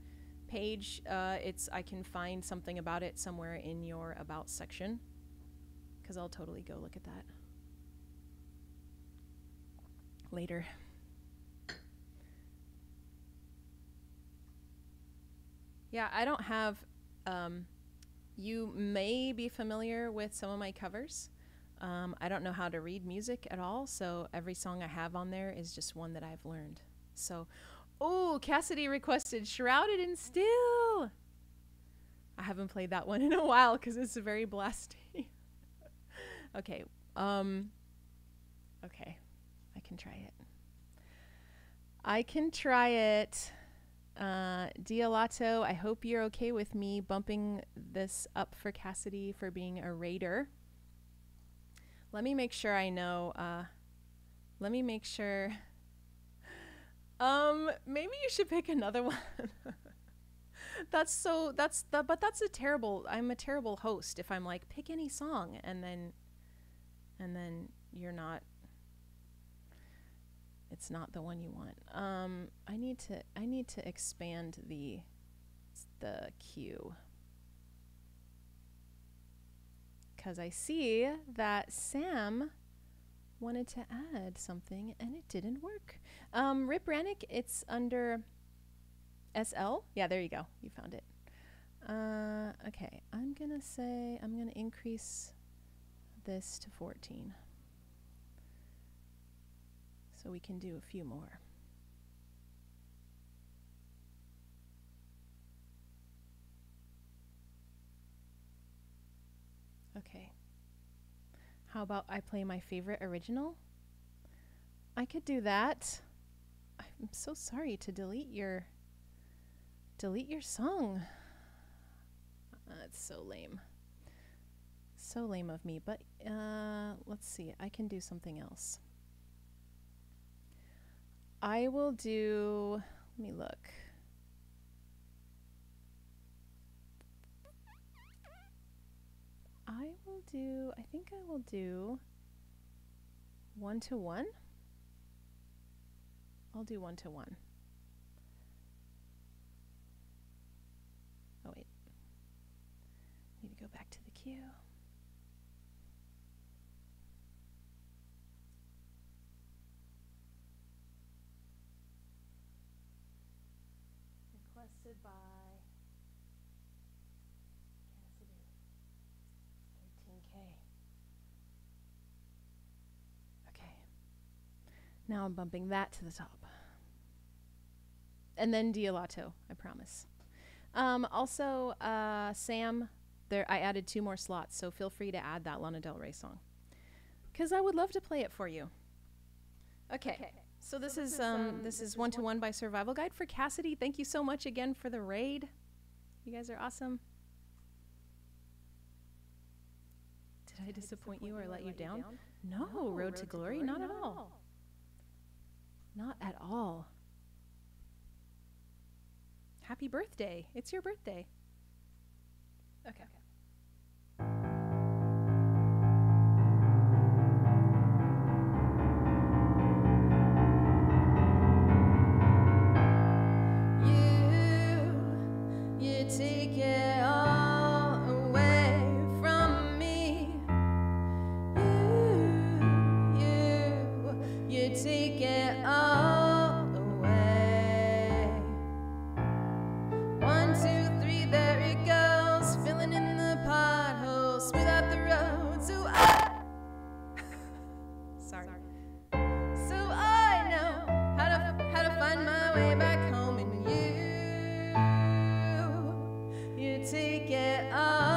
[SPEAKER 2] page, uh, it's I can find something about it somewhere in your about section. Cause I'll totally go look at that later. Yeah, I don't have. Um, you may be familiar with some of my covers. Um, I don't know how to read music at all, so every song I have on there is just one that I've learned. So, oh, Cassidy requested Shrouded in Steel. I haven't played that one in a while because it's very blasty. okay. Um, okay. I can try it. I can try it. Uh, Dialato, I hope you're okay with me bumping this up for Cassidy for being a raider. Let me make sure I know. Uh, let me make sure. Um, maybe you should pick another one. that's so. That's the. But that's a terrible. I'm a terrible host if I'm like pick any song and then, and then you're not it's not the one you want. Um, I need to I need to expand the the queue because I see that Sam wanted to add something and it didn't work. Um, Rip Rannick, it's under SL. Yeah, there you go. You found it. Uh, okay, I'm gonna say I'm gonna increase this to 14 so we can do a few more. Okay. How about I play my favorite original? I could do that. I'm so sorry to delete your delete your song. That's so lame. So lame of me, but uh, let's see. I can do something else. I will do, let me look. I will do, I think I will do one to one. I'll do one to one. Oh, wait. Need to go back to the queue. Now I'm bumping that to the top. And then Dialato, I promise. Um, also, uh, Sam, there I added two more slots, so feel free to add that Lana Del Rey song. Because I would love to play it for you. Okay. okay. So this, so this is um, um this, is one to one by Survival Guide for Cassidy. Thank you so much again for the raid. You guys are awesome. Did I disappoint you or let you down? No, no Road, to, Glory, glory not, not, at all. all. Not at all. Happy birthday. It's your birthday. Okay. okay. Whatever you want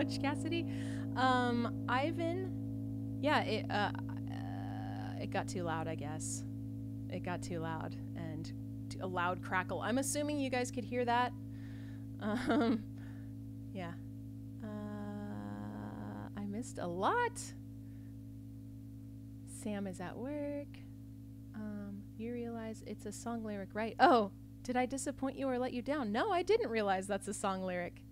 [SPEAKER 2] much, Cassidy. Um, Ivan, yeah, it uh, uh, it got too loud, I guess. It got too loud and a loud crackle. I'm assuming you guys could hear that. Um, yeah. Uh, I missed a lot. Sam is at work. Um, you realize it's a song lyric, right? Oh, did I disappoint you or let you down? No, I didn't realize that's a song lyric.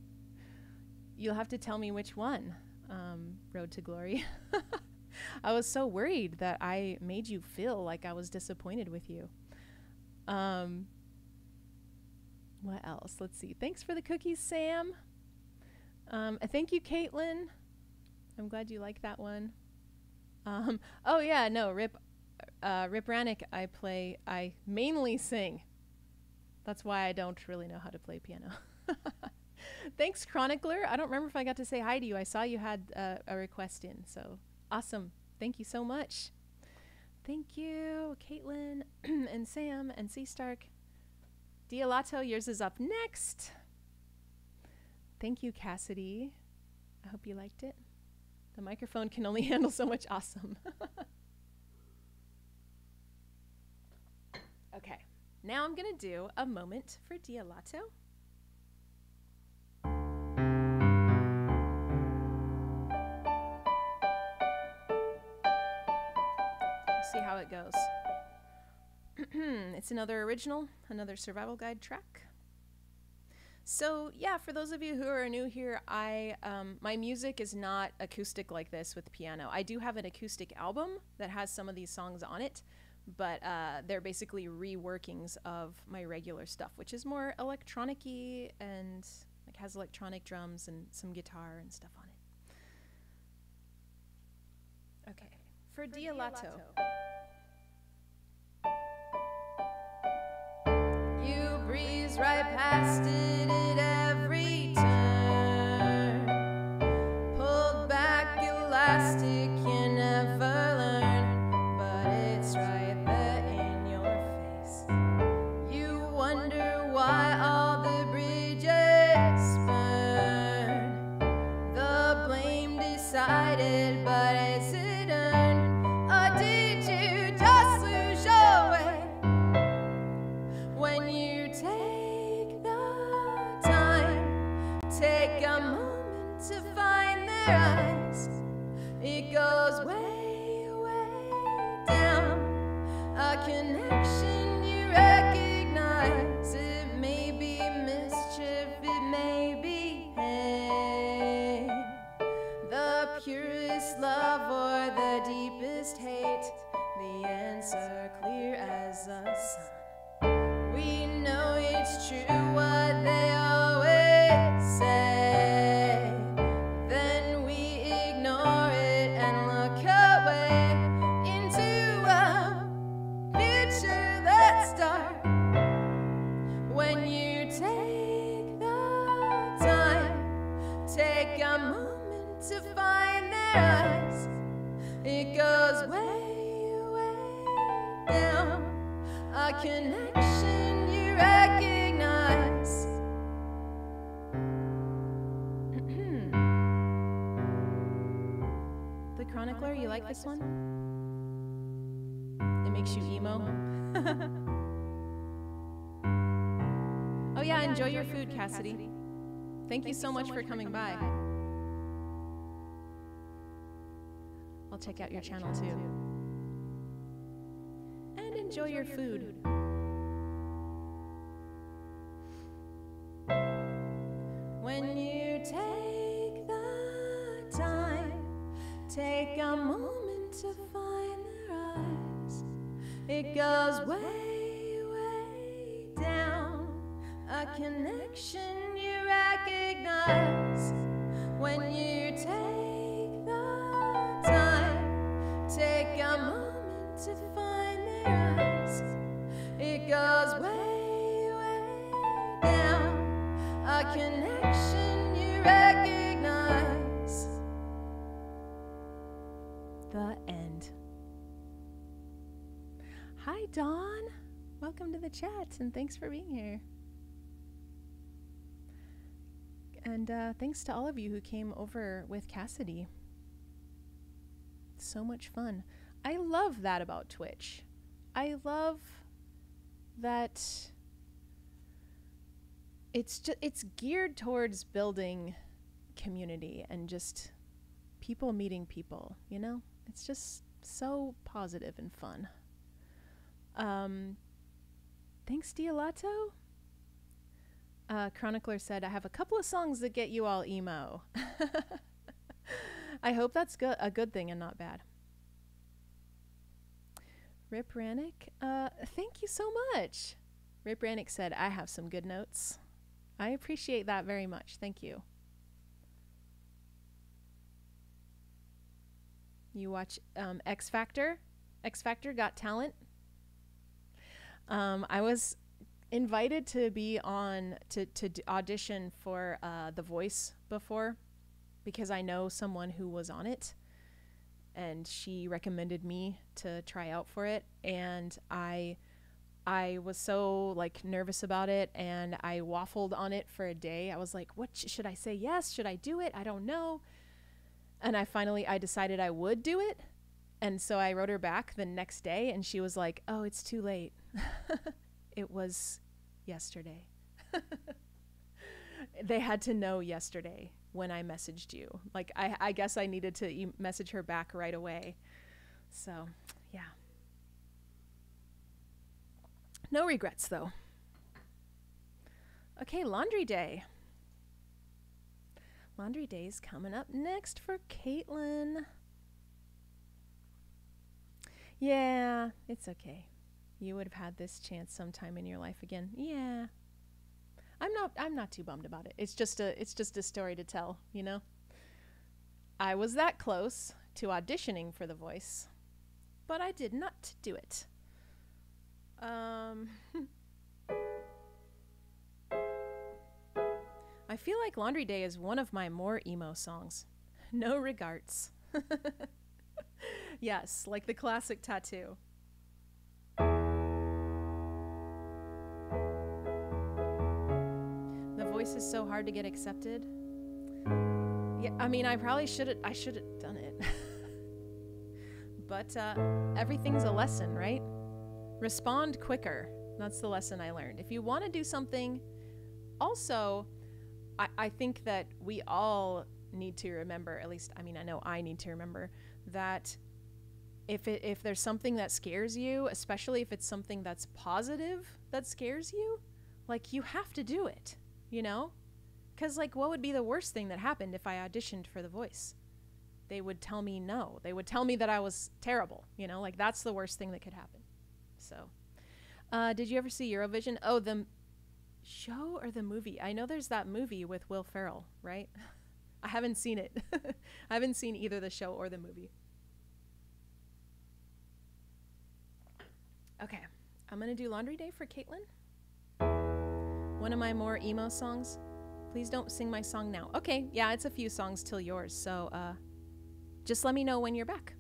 [SPEAKER 2] You'll have to tell me which one. Um, Road to Glory. I was so worried that I made you feel like I was disappointed with you. Um, what else? Let's see. Thanks for the cookies, Sam. Um, thank you, Caitlin. I'm glad you like that one. Um, oh yeah, no, Rip, uh, Rip Rannick. I play. I mainly sing. That's why I don't really know how to play piano. Thanks, Chronicler. I don't remember if I got to say hi to you. I saw you had uh, a request in, so awesome. Thank you so much. Thank you, Caitlin and Sam and Sea Stark. Dialato, yours is up next. Thank you, Cassidy. I hope you liked it. The microphone can only handle so much awesome. okay, now I'm going to do a moment for Dialato. it's another original, another survival guide track. So yeah, for those of you who are new here, I um, my music is not acoustic like this with piano. I do have an acoustic album that has some of these songs on it, but uh, they're basically reworkings of my regular stuff, which is more electronic-y and like has electronic drums and some guitar and stuff on it. Okay, for, Dialato. You breeze right past it at like this one? It makes you emo. oh, yeah, enjoy your food, Cassidy. Thank you so much for coming by. I'll check out your channel too. And enjoy your food. Goes way, way down. A connection you recognize when you the chat, and thanks for being here. And uh, thanks to all of you who came over with Cassidy. So much fun. I love that about Twitch. I love that it's just it's geared towards building community and just people meeting people, you know? It's just so positive and fun. Um, thanks, Dialato. Uh, Chronicler said, I have a couple of songs that get you all emo. I hope that's good, a good thing and not bad. Rip Rannick, uh, thank you so much. Rip Rannick said, I have some good notes. I appreciate that very much. Thank you. You watch um, X Factor? X Factor Got Talent? Um, I was invited to be on to to audition for uh, The Voice before because I know someone who was on it and she recommended me to try out for it and I I was so like nervous about it and I waffled on it for a day. I was like, "What sh- should I say? Yes, should I do it? I don't know." And I finally I decided I would do it. And so I wrote her back the next day and she was like, "Oh, it's too late." it was yesterday. they had to know yesterday when I messaged you. Like I I guess I needed to e- message her back right away. So, yeah. No regrets though. Okay, laundry day. Laundry day's coming up next for Caitlin. Yeah, it's okay. You would have had this chance sometime in your life again. Yeah. I'm not I'm not too bummed about it. It's just a it's just a story to tell, you know. I was that close to auditioning for the voice, but I did not do it. Um I feel like Laundry Day is one of my more emo songs. No regards. yes, like the classic tattoo. Voice is so hard to get accepted. Yeah, I mean, I probably should have I should have done it. but uh, everything's a lesson, right? Respond quicker. That's the lesson I learned. If you want to do something, also, I, I think that we all need to remember, at least, I mean, I know I need to remember, that if, it, if there's something that scares you, especially if it's something that's positive that scares you, like, you have to do it, you know? Because, like, what would be the worst thing that happened if I auditioned for The Voice? they would tell me no. They would tell me that I was terrible. You know, like that's the worst thing that could happen. So, uh, did you ever see Eurovision? Oh, the show or the movie? I know there's that movie with Will Ferrell, right? I haven't seen it. I haven't seen either the show or the movie. Okay, I'm gonna do Laundry Day for Caitlin. One of my more emo songs. Please don't sing my song now. Okay, yeah, it's a few songs till yours, so uh, just let me know when you're back.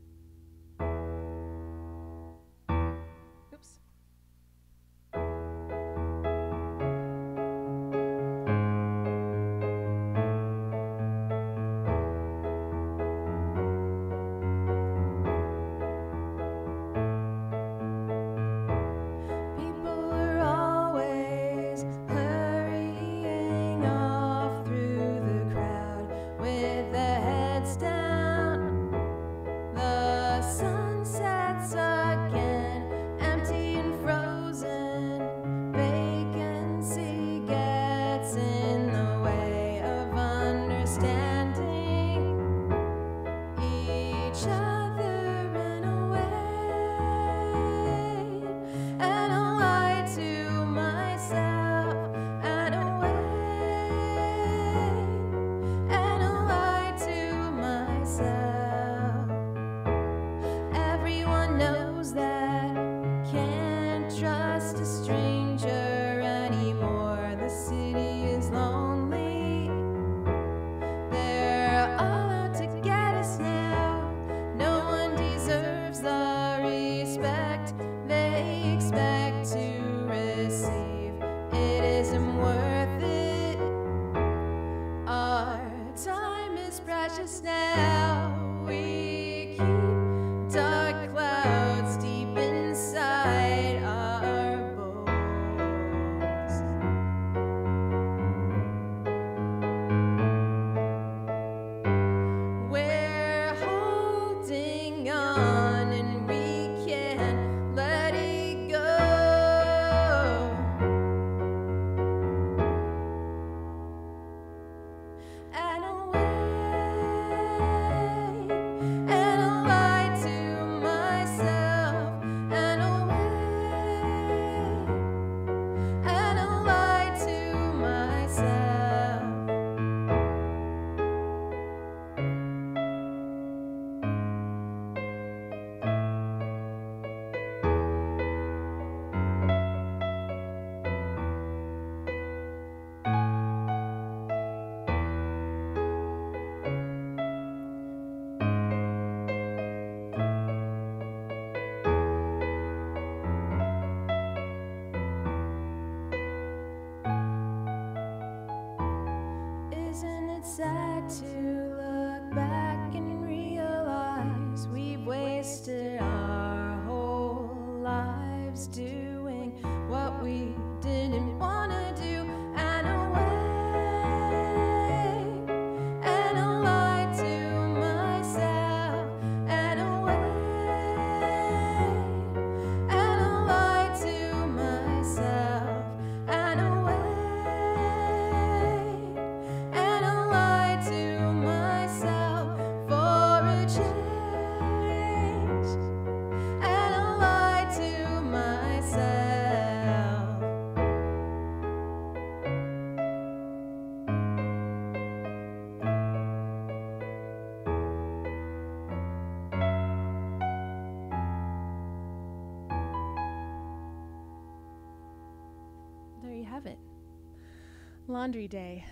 [SPEAKER 2] Laundry day.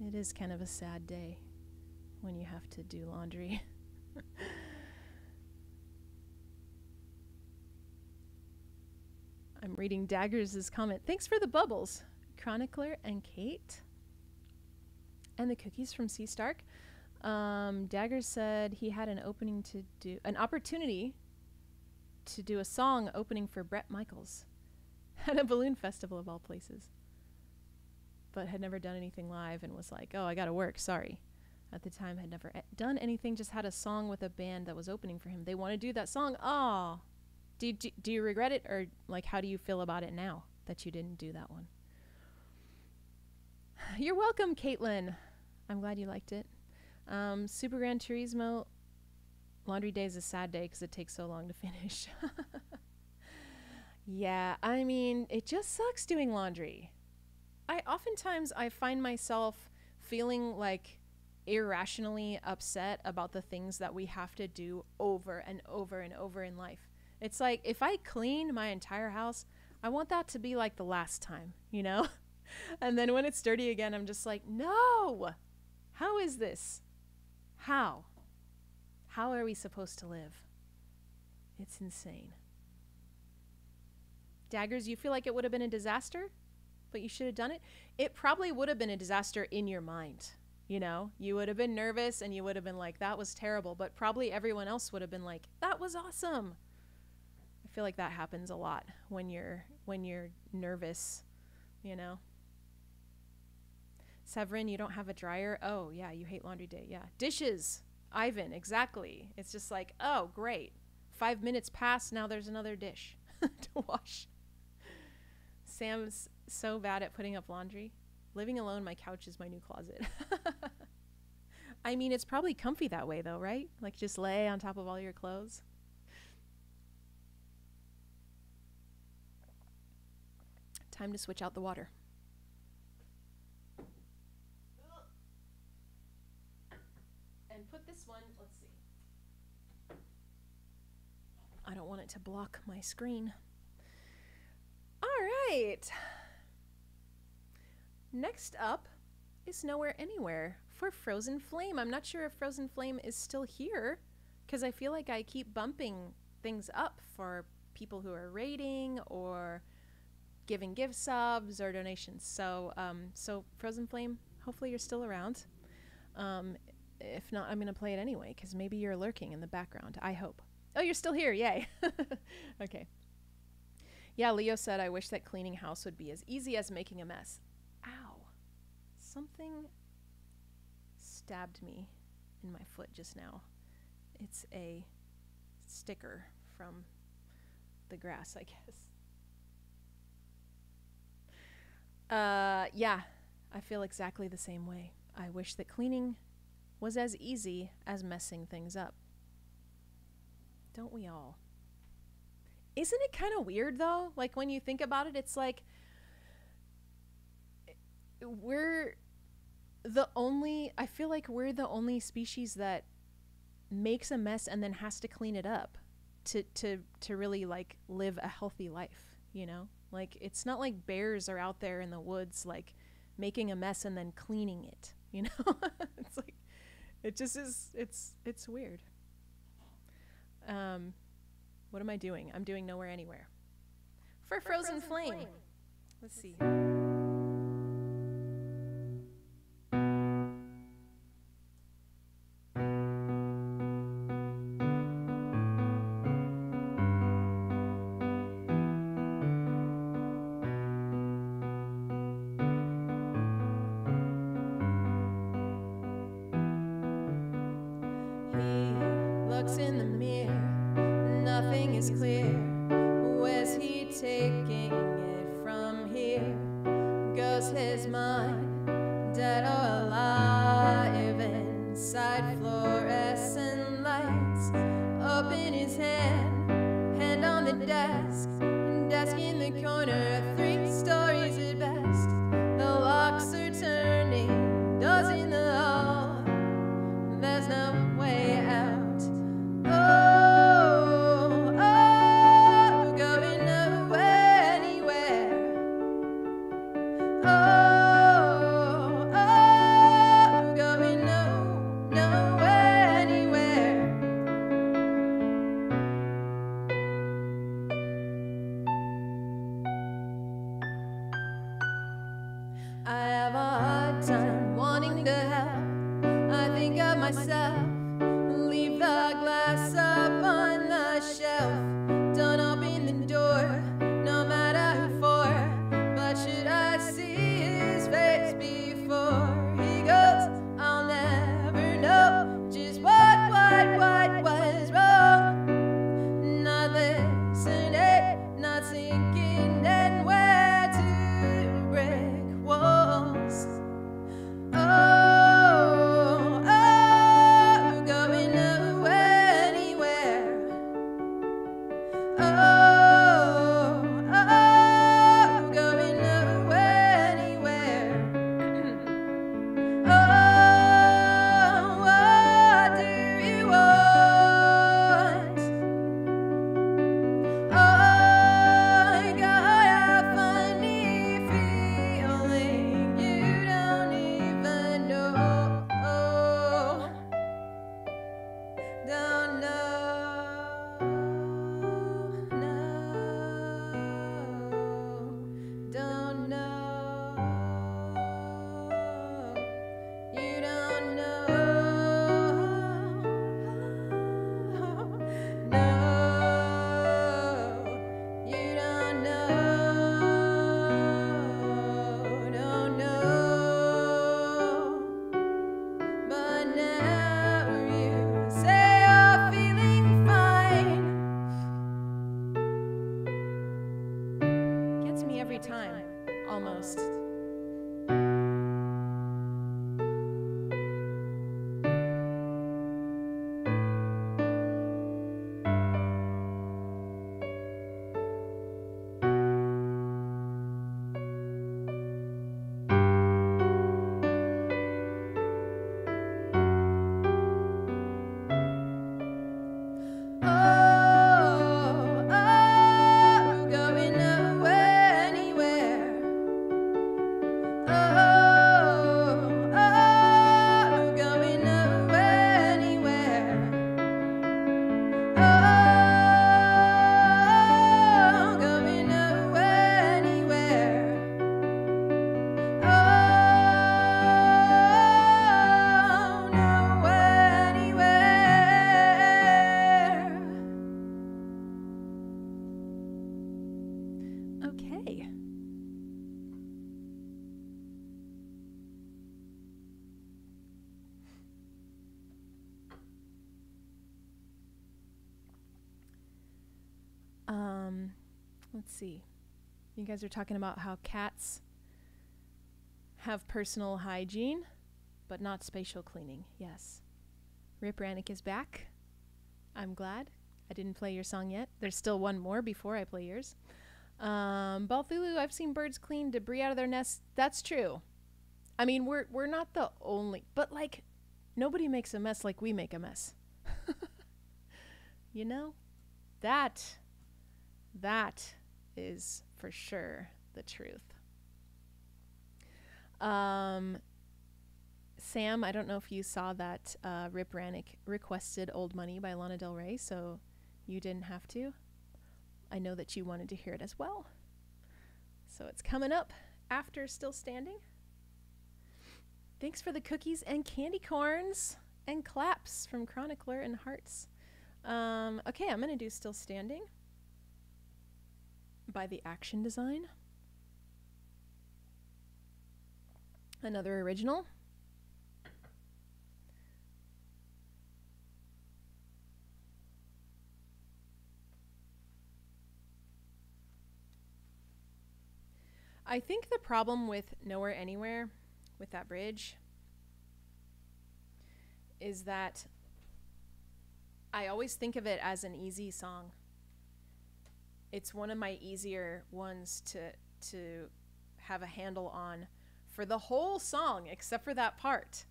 [SPEAKER 2] It is kind of a sad day when you have to do laundry. I'm reading Daggers' comment. Thanks for the bubbles, Chronicler and Kate. And the cookies from Sea Stark. Um, Daggers said he had an opening to do an opportunity to do a song opening for Bret Michaels at a balloon festival of all places. But had never done anything live and was like, "Oh, I got to work, sorry." At the time had never e- done anything, just had a song with a band that was opening for him. They want to do that song. Oh. Do, do do you regret it or like how do you feel about it now that you didn't do that one? You're welcome, Caitlin. I'm glad you liked it. Um, Super Gran Turismo Laundry Day is a sad day because it takes so long to finish. yeah, I mean, it just sucks doing laundry. I oftentimes I find myself feeling like irrationally upset about the things that we have to do over and over and over in life. It's like if I clean my entire house, I want that to be like the last time, you know? and then when it's dirty again, I'm just like, no! How is this? How? How are we supposed to live? It's insane. Daggers, you feel like it would have been a disaster, but you should have done it? It probably would have been a disaster in your mind. You know, you would have been nervous and you would have been like, that was terrible. But probably everyone else would have been like, that was awesome. I feel like that happens a lot when you're when you're nervous, you know. Severin, you don't have a dryer? Oh, yeah, you hate laundry day. Yeah. Dishes. Ivan, exactly. It's just like, oh, great. Five minutes pass, now there's another dish to wash. Sam's so bad at putting up laundry. Living alone, my couch is my new closet. I mean, it's probably comfy that way, though, right? Like just lay on top of all your clothes. Time to switch out the water. And put this one, let's see. I don't want it to block my screen. Right. Next up is Nowhere Anywhere for Frozen Flame. I'm not sure if Frozen Flame is still here because I feel like I keep bumping things up for people who are rating or giving gift subs or donations. So, um, so Frozen Flame, hopefully you're still around. Um, if not, I'm going to play it anyway because maybe you're lurking in the background. I hope. Oh, you're still here. Yay. okay. Yeah, Leo said, I wish that cleaning house would be as easy as making a mess. Ow. Something stabbed me in my foot just now. It's a sticker from the grass, I guess. Uh, yeah, I feel exactly the same way. I wish that cleaning was as easy as messing things up. Don't we all? Isn't it kind of weird though? Like when you think about it, it's like we're the only, I feel like we're the only species that makes a mess and then has to clean it up to, to, to really like live a healthy life, you know? Like it's not like bears are out there in the woods like making a mess and then cleaning it, you know? it's like it just is it's it's weird. Um what am I doing? I'm doing nowhere anywhere. For, For Frozen, Frozen Flame. Flame. Let's see.
[SPEAKER 1] Oh,
[SPEAKER 2] You guys are talking about how cats have personal hygiene, but not spatial cleaning. Yes. Rip Rannick is back. I'm glad. I didn't play your song yet. There's still one more before I play yours. Um, Balthulu, I've seen birds clean debris out of their nests. That's true. I mean, we're we're not the only, but like, nobody makes a mess like we make a mess. you know, that that is for sure the truth. Um, Sam, I don't know if you saw that uh, Rip Rannick requested "Old Money" by Lana Del Rey, so you didn't have to. I know that you wanted to hear it as well. So it's coming up after Still Standing. Thanks for the cookies and candy corns and claps from Chronicler and Hearts. Um, okay, I'm going to do Still Standing by the Action Design. Another original. I think the problem with Nowhere Anywhere, with that bridge, is that I always think of it as an easy song. It's one of my easier ones to to have a handle on for the whole song except for that part.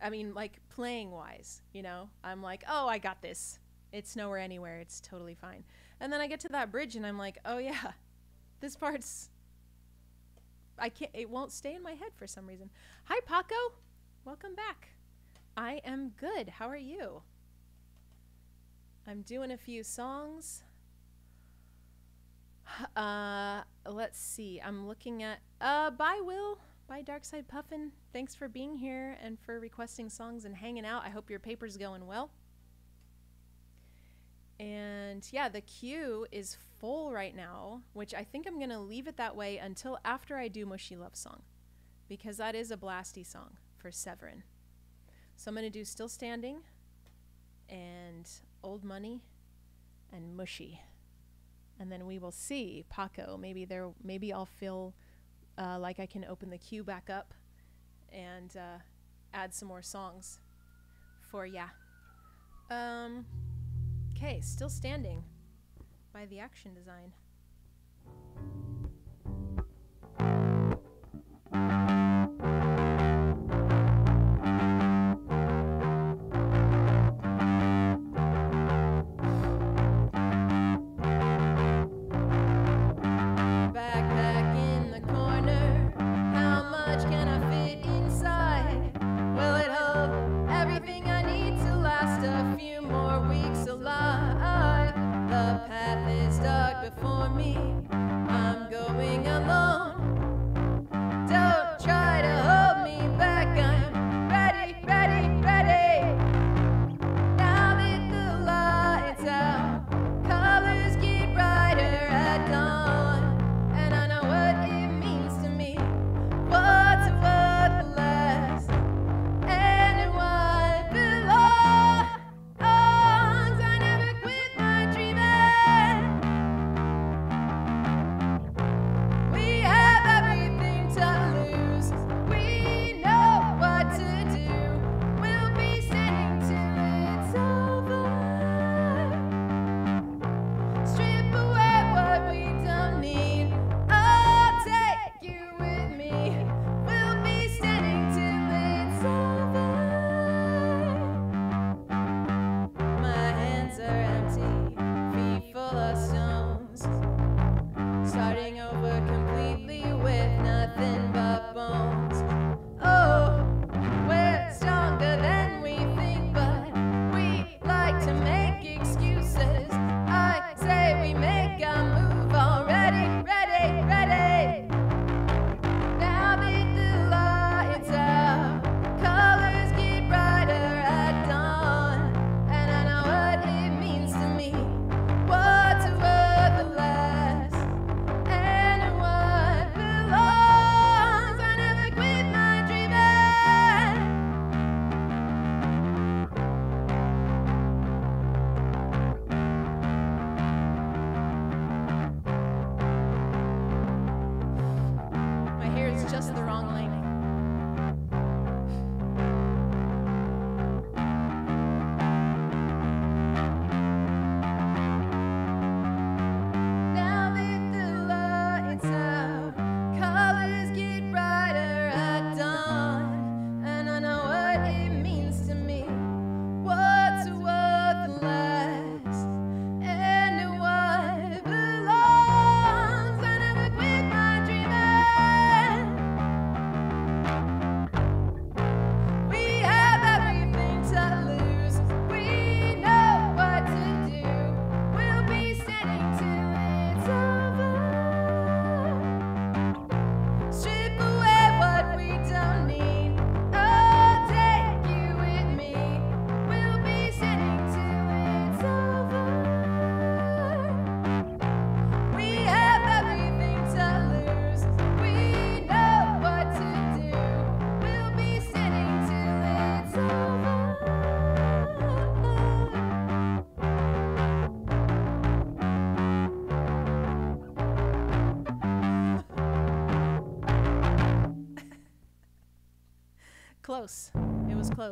[SPEAKER 2] I mean, like playing wise, you know, I'm like, oh, I got this. It's nowhere anywhere. It's totally fine. And then I get to that bridge and I'm like, oh yeah, this part's I can't. It won't stay in my head for some reason. Hi, Paco. Welcome back. I am good. How are you? I'm doing a few songs. Uh, let's see. I'm looking at. Uh, bye, Will. Bye, Dark Side Puffin. Thanks for being here and for requesting songs and hanging out. I hope your paper's going well. And yeah, the queue is full right now, which I think I'm going to leave it that way until after I do Mushy Love Song, because that is a blasty song for Severin. So I'm to do Still Standing and Old Money and Mushy. And then we will see Paco. Maybe there maybe I'll feel uh, like I can open the queue back up and uh, add some more songs for yeah. Um Okay, still standing by the action design.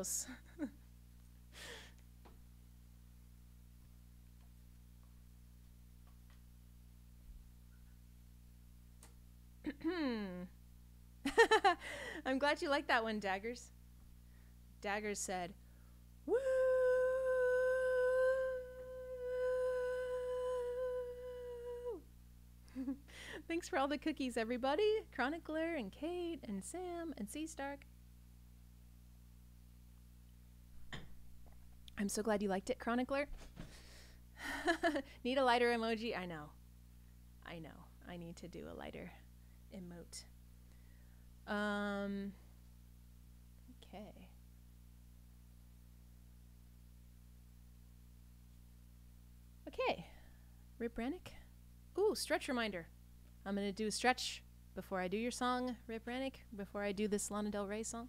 [SPEAKER 2] Close. I'm glad you like that one, Daggers. Daggers said, Woo! Thanks for all the cookies, everybody. Chronicler and Kate and Sam and Sea Stark. I'm so glad you liked it, Chronicler. need a lighter emoji? I know. I know. I need to do a lighter emote. Um okay. Okay. Rip Rannick. Ooh, stretch reminder. I'm going to do a stretch before I do your song, Rip Rannick, before I do this Lana Del Rey song.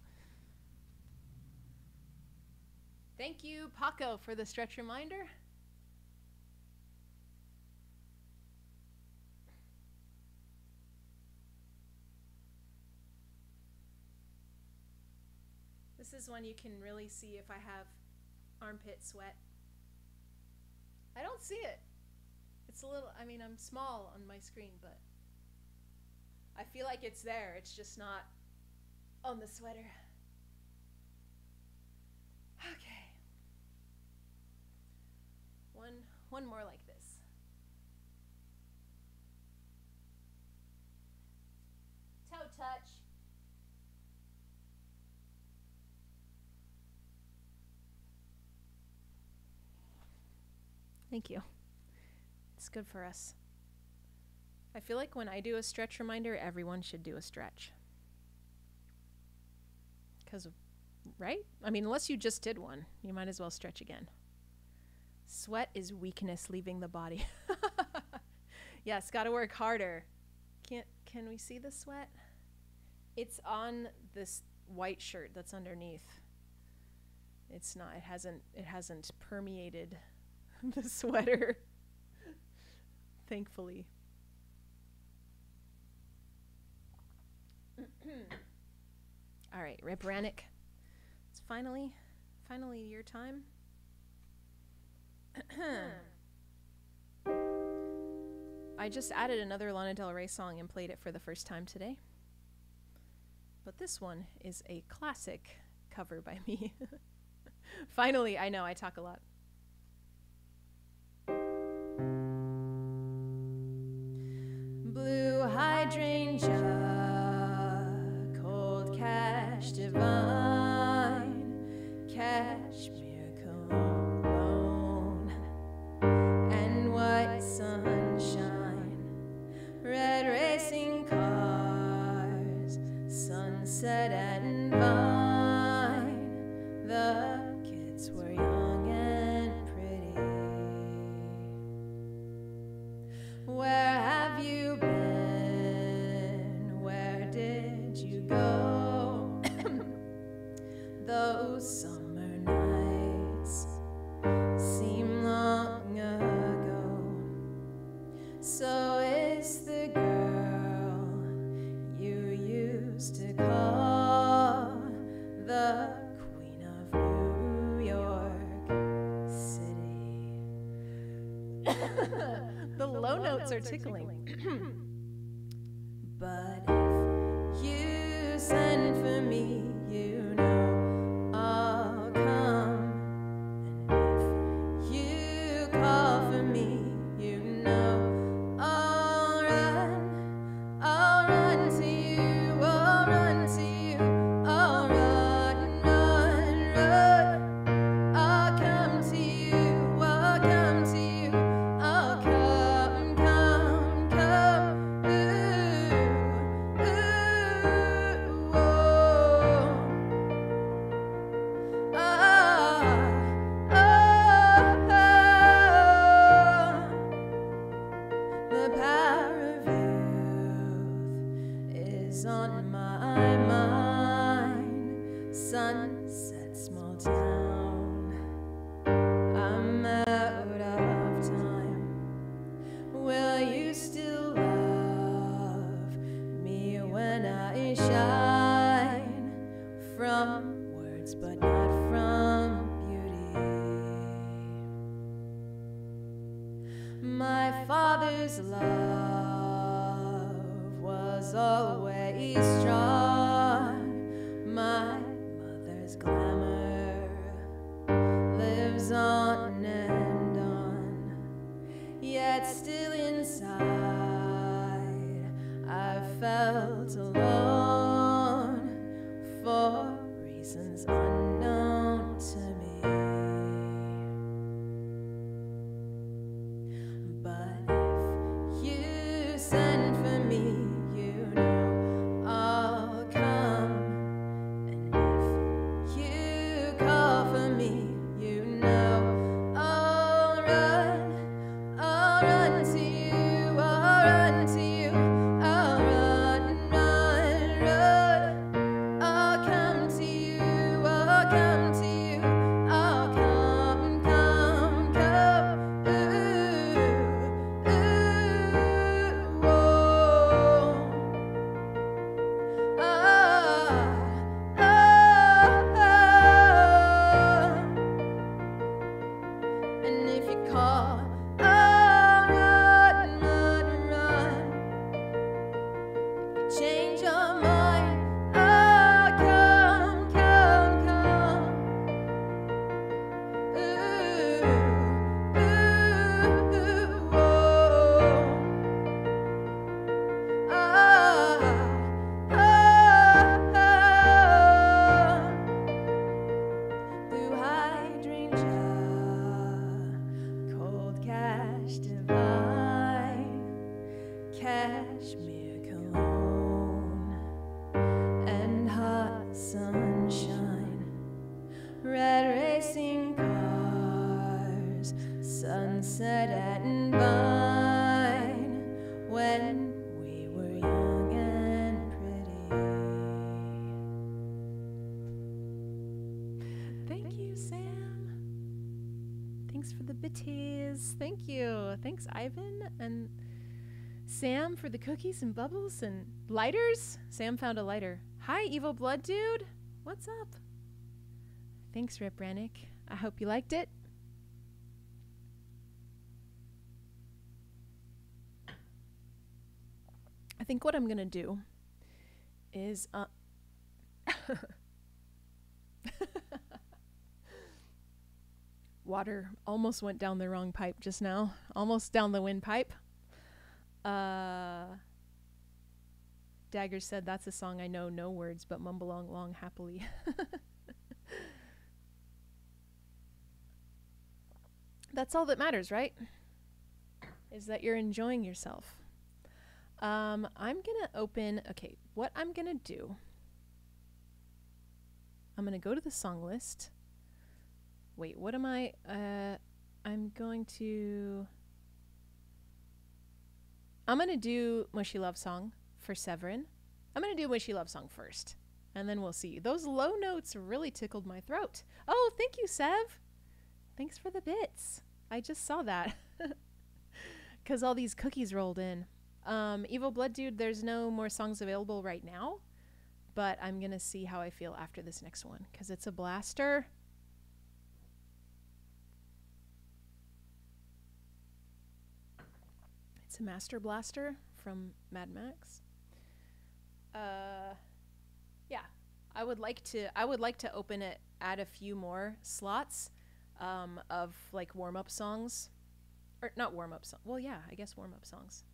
[SPEAKER 2] Thank you, Paco, for the stretch reminder. This is when you can really see if I have armpit sweat. I don't see it. It's a little, I mean, I'm small on my screen, but I feel like it's there. It's just not on the sweater. Okay. One more like this. Toe touch. Thank you. It's good for us. I feel like when I do a stretch reminder, everyone should do a stretch. Because, right? I mean, unless you just did one, you might as well stretch again. Sweat is weakness leaving the body. yes, got to work harder. Can't can we see the sweat? It's on this white shirt that's underneath. It's not it hasn't it hasn't permeated the sweater. Thankfully. All right, Rip Rannick. It's finally, finally your time. I just added another Lana Del Rey song and played it for the first time today. But this one is a classic cover by me. finally, I know I talk a lot. Blue hydrangea, cold cash divine, Sam for the cookies and bubbles and lighters. Sam found a lighter. Hi, evil blood dude. What's up? Thanks, Rip Rannick. I hope you liked it. I think what I'm gonna do is uh water almost went down the wrong pipe just now. Almost down the windpipe. Uh Dagger said that's a song I know no words but mumble along long happily. that's all that matters, right? Is that you're enjoying yourself. Um, I'm gonna open. Okay, what I'm gonna do. I'm gonna go to the song list. Wait, what am I? Uh, I'm going to. I'm gonna do Mushy Love Song for Severin. I'm gonna do Mushy Love Song first, and then we'll see. Those low notes really tickled my throat. Oh, thank you, Sev. Thanks for the bits. I just saw that. Because all these cookies rolled in. Um, Evil Blood Dude, there's no more songs available right now, but I'm gonna see how I feel after this next one because it's a blaster. Master Blaster from Mad Max. Uh, yeah, I would like to. I would like to open it, add a few more slots um, of like warm up songs, or not warm up songs. Well, yeah, I guess warm up songs.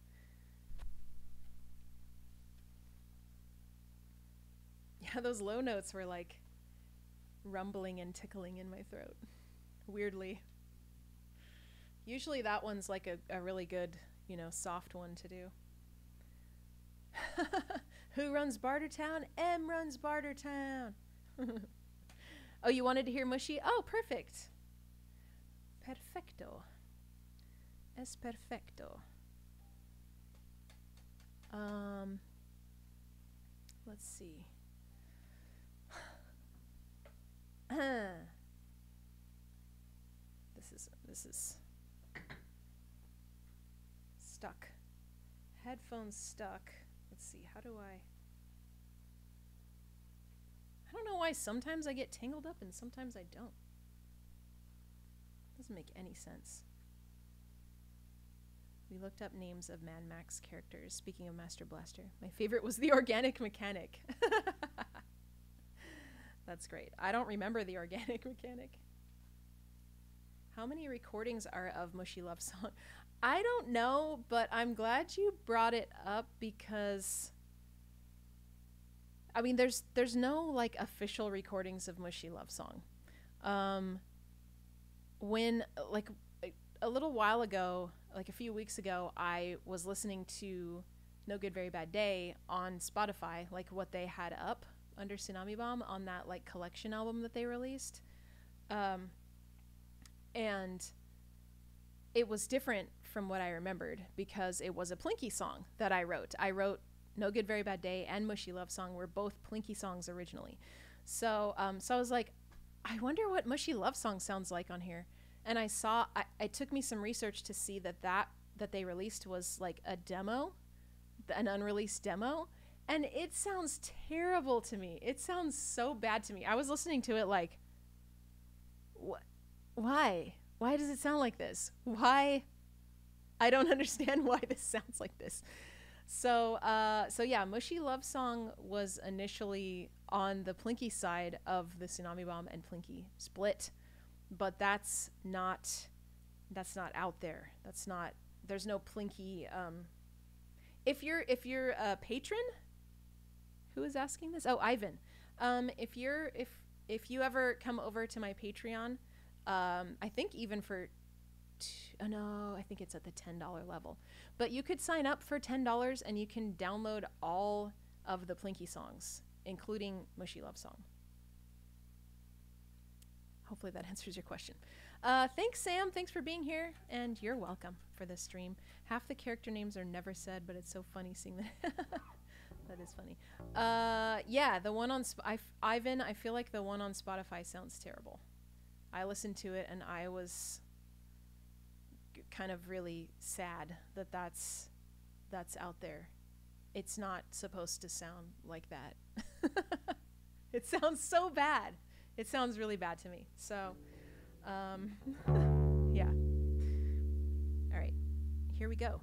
[SPEAKER 2] Yeah, those low notes were like rumbling and tickling in my throat. Weirdly. Usually that one's like a, a really good, you know, soft one to do. Who runs Bartertown? M runs Bartertown. oh, you wanted to hear Mushy? Oh, perfect. Perfecto. Es perfecto. Um, let's see. this is this is stuck. Headphones stuck. Let's see. How do I? I don't know why sometimes I get tangled up and sometimes I don't. Doesn't make any sense. We looked up names of Mad Max characters. Speaking of Master Blaster, my favorite was the Organic Mechanic. That's great. I don't remember the Organic Mechanic. How many recordings are of Mushy Love Song? I don't know, but I'm glad you brought it up because I mean there's there's no like official recordings of Mushy Love Song. Um when like a little while ago, like a few weeks ago, I was listening to No Good Very Bad Day on Spotify, like what they had up under Tsunami Bomb on that like collection album that they released. Um and it was different from what I remembered because it was a Plinky song that I wrote. I wrote No Good Very Bad Day and Mushy Love Song were both Plinky songs originally. So um, so I was like, I wonder what Mushy Love Song sounds like on here. And I saw I, it took me some research to see that that that they released was like a demo, an unreleased demo. And it sounds terrible to me. It sounds so bad to me. I was listening to it like, what? why? Why does it sound like this? Why? I don't understand why this sounds like this. So, uh, so yeah, Mushy Love Song was initially on the Plinky side of the Tsunami Bomb and Plinky split, but that's not, that's not out there. That's not. There's no Plinky. Um, if you're if you're a patron, who is asking this? Oh, Ivan. Um, if you're if if you ever come over to my Patreon, um, I think even for, oh no, I think it's at the $10 level. But you could sign up for $10 and you can download all of the Plinky songs, including Mushy Love Song. Hopefully that answers your question. Uh, thanks, Sam. Thanks for being here, and you're welcome for this stream. Half the character names are never said, but it's so funny seeing that. that is funny. Uh, yeah, the one on Sp- Ivan. I feel like the one on Spotify sounds terrible. I listened to it and I was kind of really sad that that's that's out there. It's not supposed to sound like that. it sounds so bad. It sounds really bad to me. So, um, yeah. All right, here we go.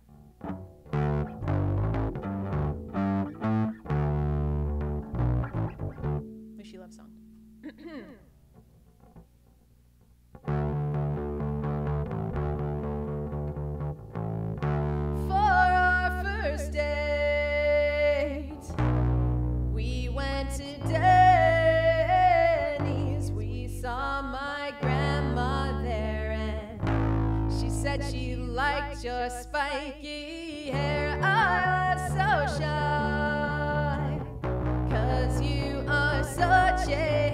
[SPEAKER 2] Mushy Love Song. said she liked your spiky hair. I was so shy, cause you are such a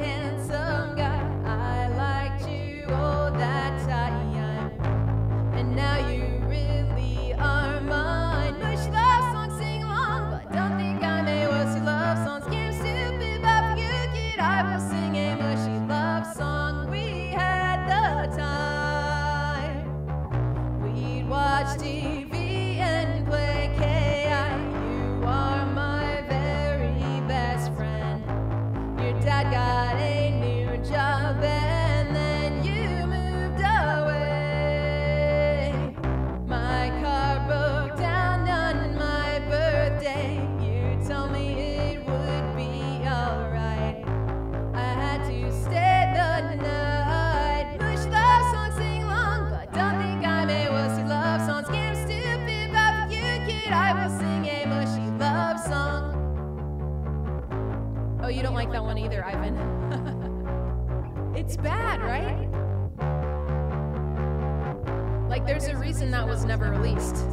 [SPEAKER 2] that was never released.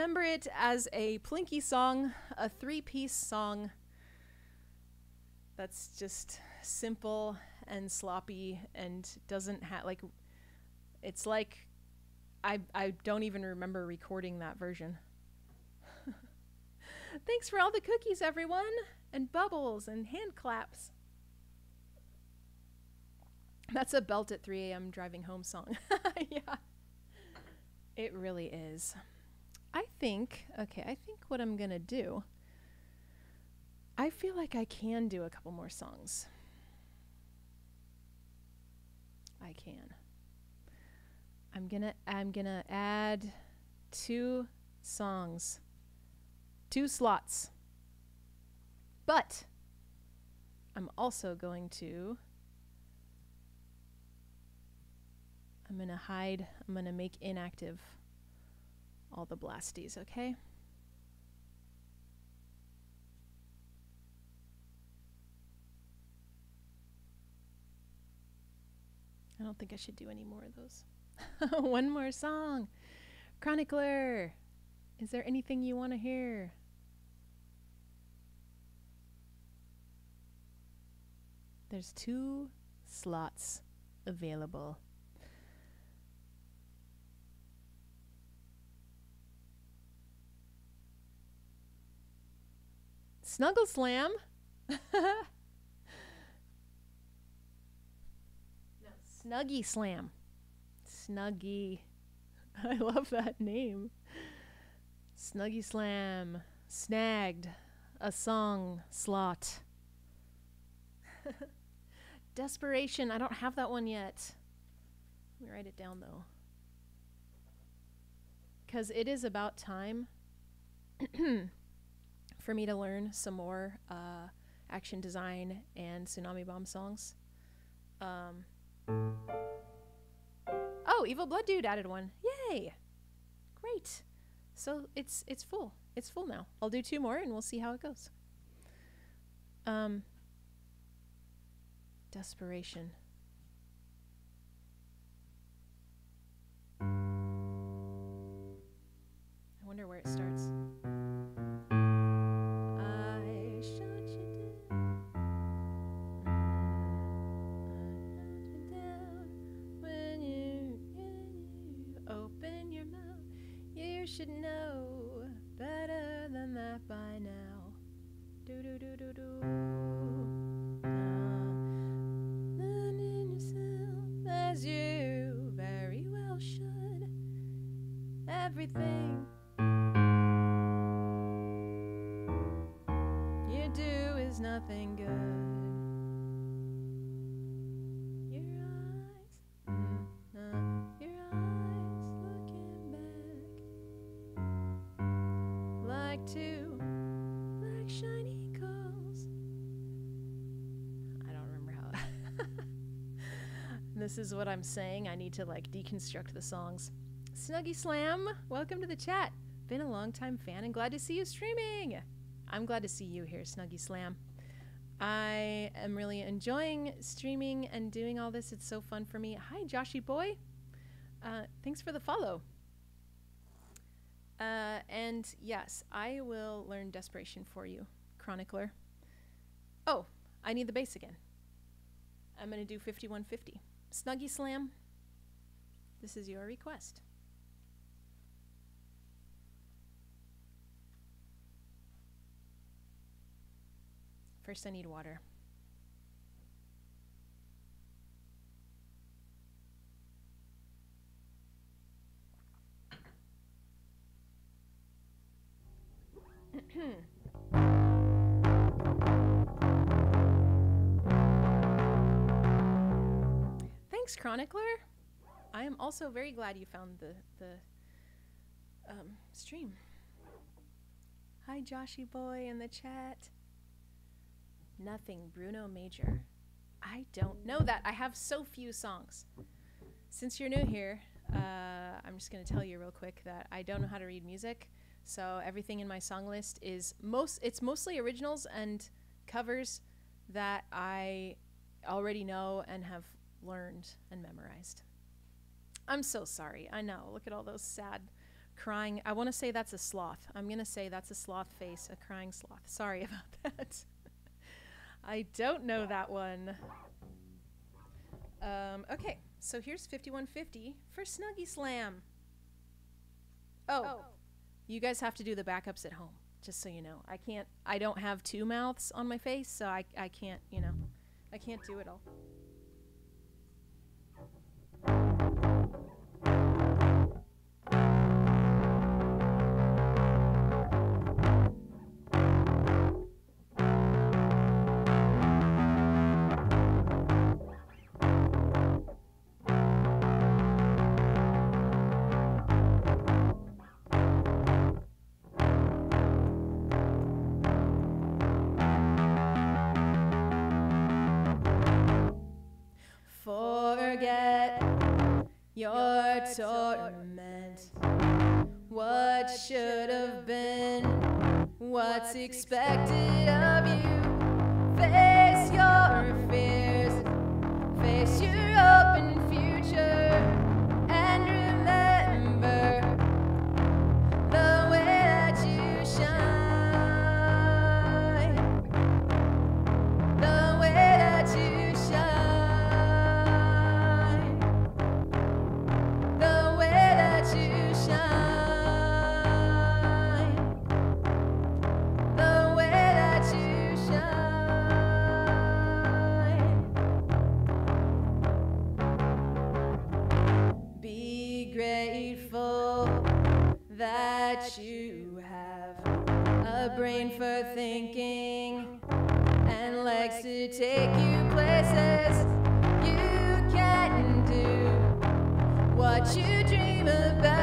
[SPEAKER 2] Remember it as a Plinky song, a three piece song that's just simple and sloppy and doesn't have like it's like I I don't even remember recording that version. Thanks for all the cookies everyone and bubbles and hand claps. That's a belt at 3 a.m. driving home song. yeah. It really is. I think, okay, I think what I'm going to do, I feel like I can do a couple more songs. I can. I'm going to I'm going to add two songs. Two slots. But I'm also going to I'm going to hide, I'm going to make inactive all the blasties, okay? I don't think I should do any more of those. One more song. Chronicler, is there anything you want to hear? There's two slots available. Snuggle Slam. no, Snuggy Slam. Snuggy. I love that name. Snuggy Slam. Snagged. A song slot. Desperation. I don't have that one yet. Let me write it down though. Because it is about time for me to learn some more uh, action design and tsunami bomb songs. Um, oh, Evil Blood Dude added one. Yay! Great. So it's it's full. It's full now. I'll do two more and we'll see how it goes. Um, desperation. I wonder where it starts. Should know better than that by now. Do do do do do. Learning yourself as you very well should. Everything you do is nothing good. Is what I'm saying. I need to like deconstruct the songs. Snuggy Slam, welcome to the chat. Been a long time fan and glad to see you streaming. I'm glad to see you here, Snuggy Slam. I am really enjoying streaming and doing all this. It's so fun for me. Hi, Joshy boy. Uh, thanks for the follow. Uh, and yes, I will learn Desperation for you, Chronicler. Oh, I need the bass again. I'm going to do 5150. Snuggy Slam, this is your request. First, I need water. Hmm. Thanks, Chronicler. I am also very glad you found the the um, stream. Hi, Joshy boy in the chat. Nothing, Bruno Major. I don't know that. I have so few songs. Since you're new here, uh, I'm just going to tell you real quick that I don't know how to read music. So everything in my song list is most it's mostly originals and covers that I already know and have learned and memorized. I'm so sorry. I know. Look at all those sad crying. I want to say that's a sloth. I'm going to say that's a sloth face, a crying sloth. Sorry about that. I don't know that one. Um, okay, so here's 5150 for Snuggie Slam. Oh, you guys have to do the backups at home, just so you know. I can't, I don't have two mouths on my face, so I, I can't, you know, I can't do it all. Forget your torment. What should have been, what's expected of you. Brain for thinking and legs to take you places you can do what you dream about.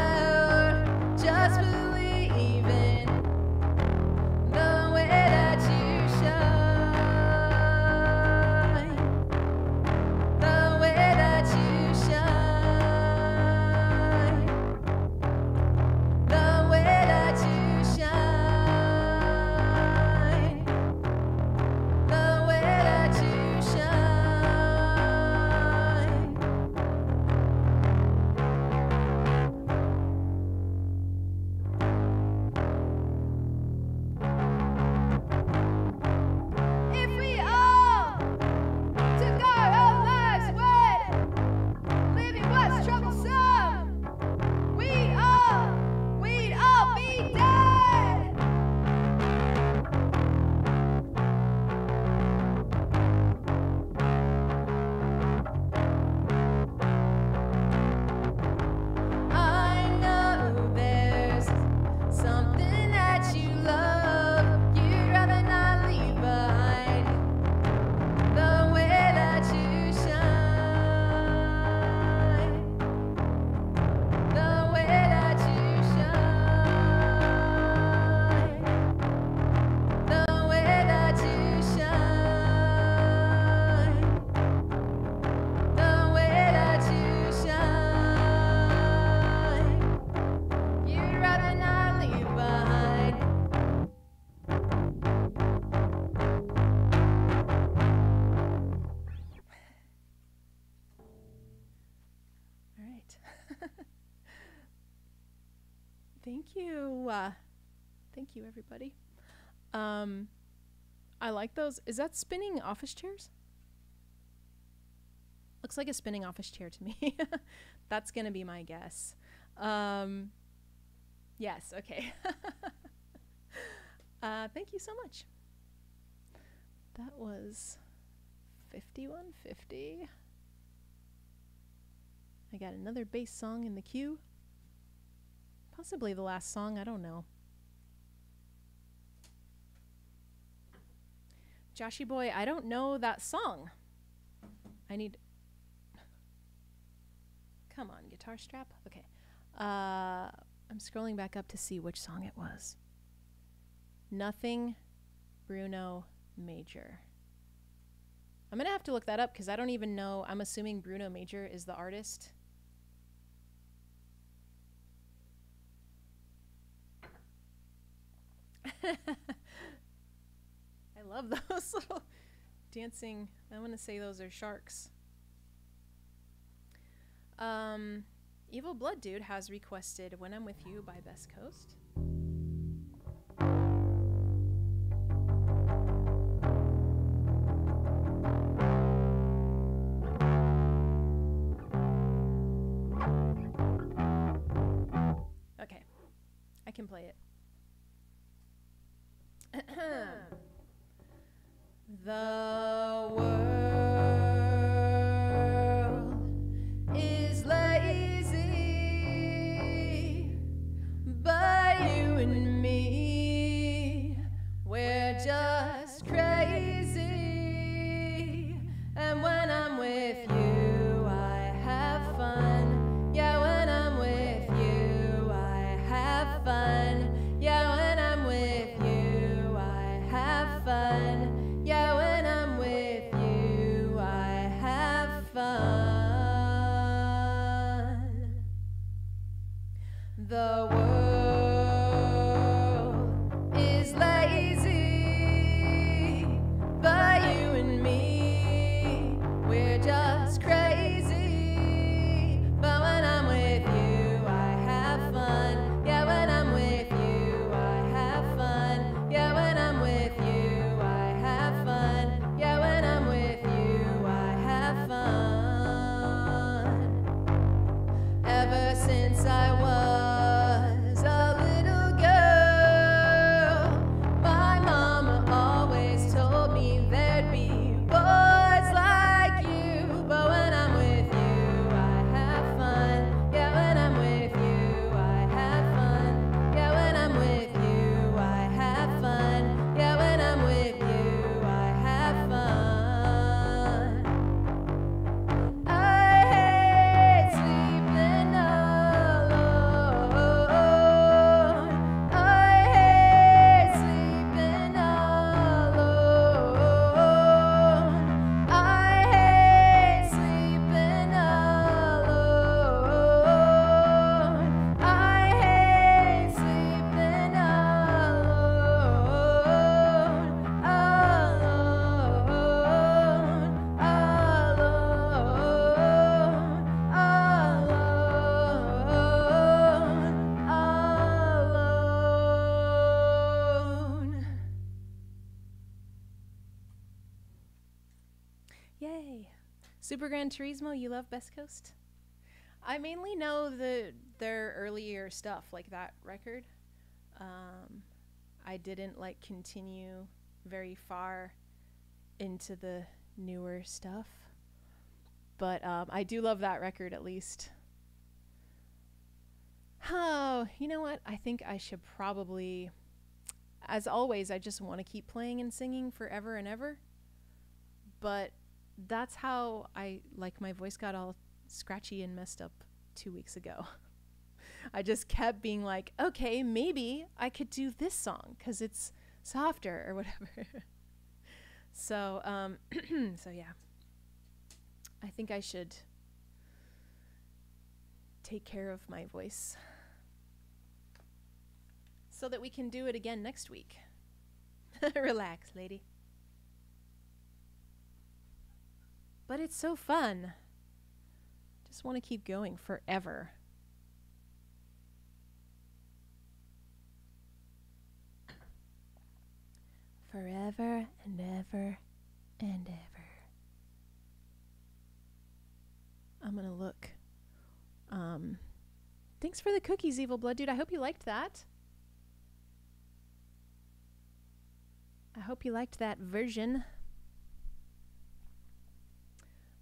[SPEAKER 2] I like those. Is that spinning office chairs? Looks like a spinning office chair to me. That's gonna be my guess. Um, yes. Okay. uh, thank you so much. That was fifty-one fifty. I got another bass song in the queue. Possibly the last song. I don't know. Joshy boy, I don't know that song. I need. Come on, guitar strap. Okay. Uh, I'm scrolling back up to see which song it was. Nothing, Bruno Major. I'm gonna have to look that up because I don't even know. I'm assuming Bruno Major is the artist. Love those little dancing. I want to say those are sharks. Um, Evil Blood Dude has requested When I'm With You by Best Coast. Okay, I can play it. the Super Gran Turismo, you love Best Coast? I mainly know the their earlier stuff, like that record. Um, I didn't like continue very far into the newer stuff, but um, I do love that record at least. Oh, you know what? I think I should probably, as always, I just want to keep playing and singing forever and ever. But that's how I like my voice got all scratchy and messed up two weeks ago. I just kept being like, okay, maybe I could do this song because it's softer or whatever. so, um, so yeah, I think I should take care of my voice so that we can do it again next week. Relax, lady. But it's so fun. Just want to keep going forever. Forever and ever and ever. I'm going to look. Um, thanks for the cookies, Evil Blood Dude. I hope you liked that. I hope you liked that version.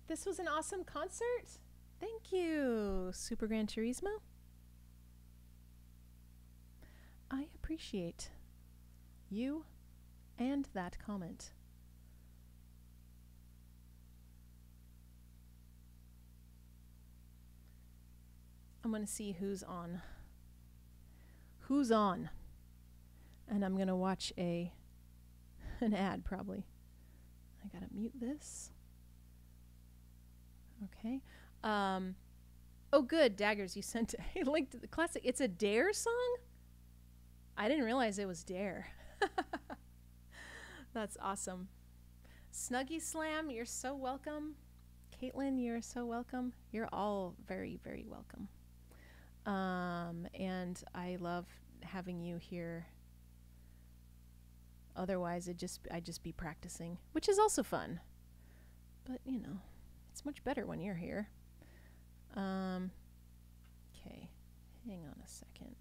[SPEAKER 2] This was an awesome concert. Thank you, Super Gran Turismo. I appreciate you and that comment. I'm going to see who's on. Who's on? And I'm going to watch a an ad probably. I got to mute this. Okay. Um Oh good, Daggers, you sent a link to the classic. It's a Dare song? I didn't realize it was Dare. That's awesome. Snuggy Slam, you're so welcome. Caitlin, you're so welcome. You're all very, very welcome. Um, and I love having you here. Otherwise, it just I'd just be practicing, which is also fun. But you know, it's much better when you're here. Um, okay, hang on a second.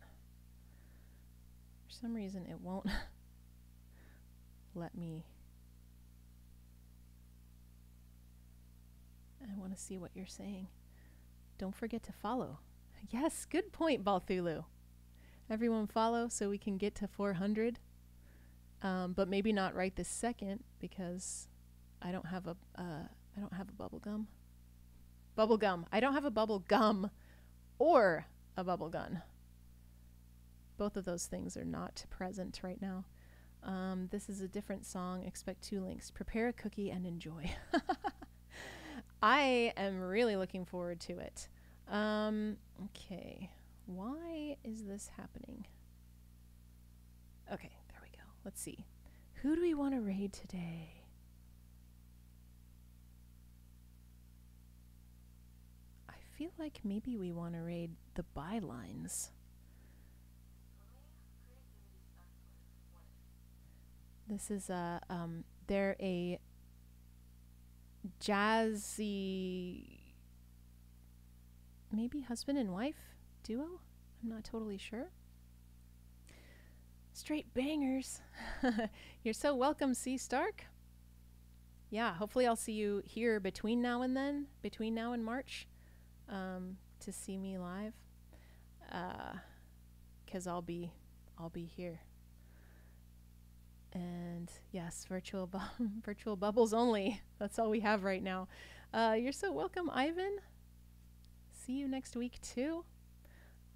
[SPEAKER 2] For some reason, it won't let me. I want to see what you're saying. Don't forget to follow. Yes, good point, Balthulu. Everyone follow so we can get to 400. Um, but maybe not right this second because I don't have a uh, I don't have a bubble gum. Bubble gum. I don't have a bubble gum or a bubble gun. Both of those things are not present right now. Um, this is a different song. Expect two links. Prepare a cookie and enjoy. I am really looking forward to it. Um, okay. Why is this happening? Okay, there we go. Let's see. Who do we want to raid today? Feel like maybe we want to raid the bylines. This is a um they're a jazzy maybe husband and wife duo? I'm not totally sure. Straight bangers. You're so welcome, C Stark. Yeah, hopefully I'll see you here between now and then, between now and March, um, to see me live. Uh, cause I'll be, I'll be here. And yes, virtual bu- virtual bubbles only. That's all we have right now. Uh, you're so welcome, Ivan. See you next week too.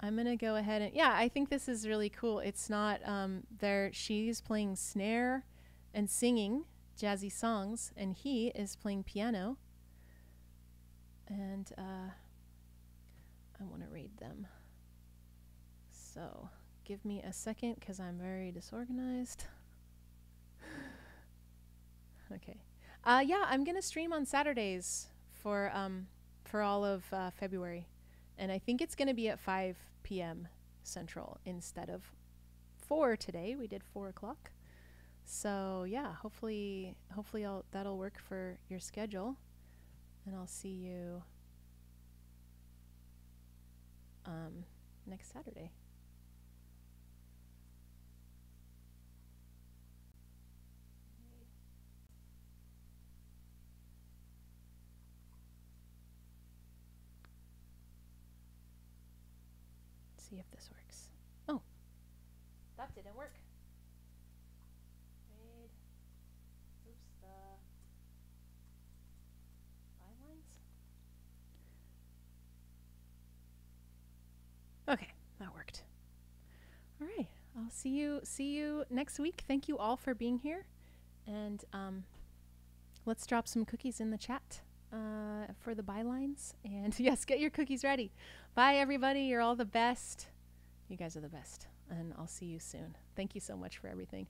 [SPEAKER 2] I'm gonna go ahead and yeah, I think this is really cool. It's not um, there. She's playing snare and singing jazzy songs, and he is playing piano. And uh, I want to read them. So give me a second because I'm very disorganized. okay. Uh, yeah, I'm gonna stream on Saturdays for um, for all of uh, February, and I think it's gonna be at 5 p.m. Central instead of four today. We did four o'clock. So yeah, hopefully, hopefully I'll, that'll work for your schedule, and I'll see you um, next Saturday. see if this works. I'll see you see you next week. Thank you all for being here, and um, let's drop some cookies in the chat uh, for the bylines. And yes, get your cookies ready. Bye, everybody. You're all the best. You guys are the best. And I'll see you soon. Thank you so much for everything.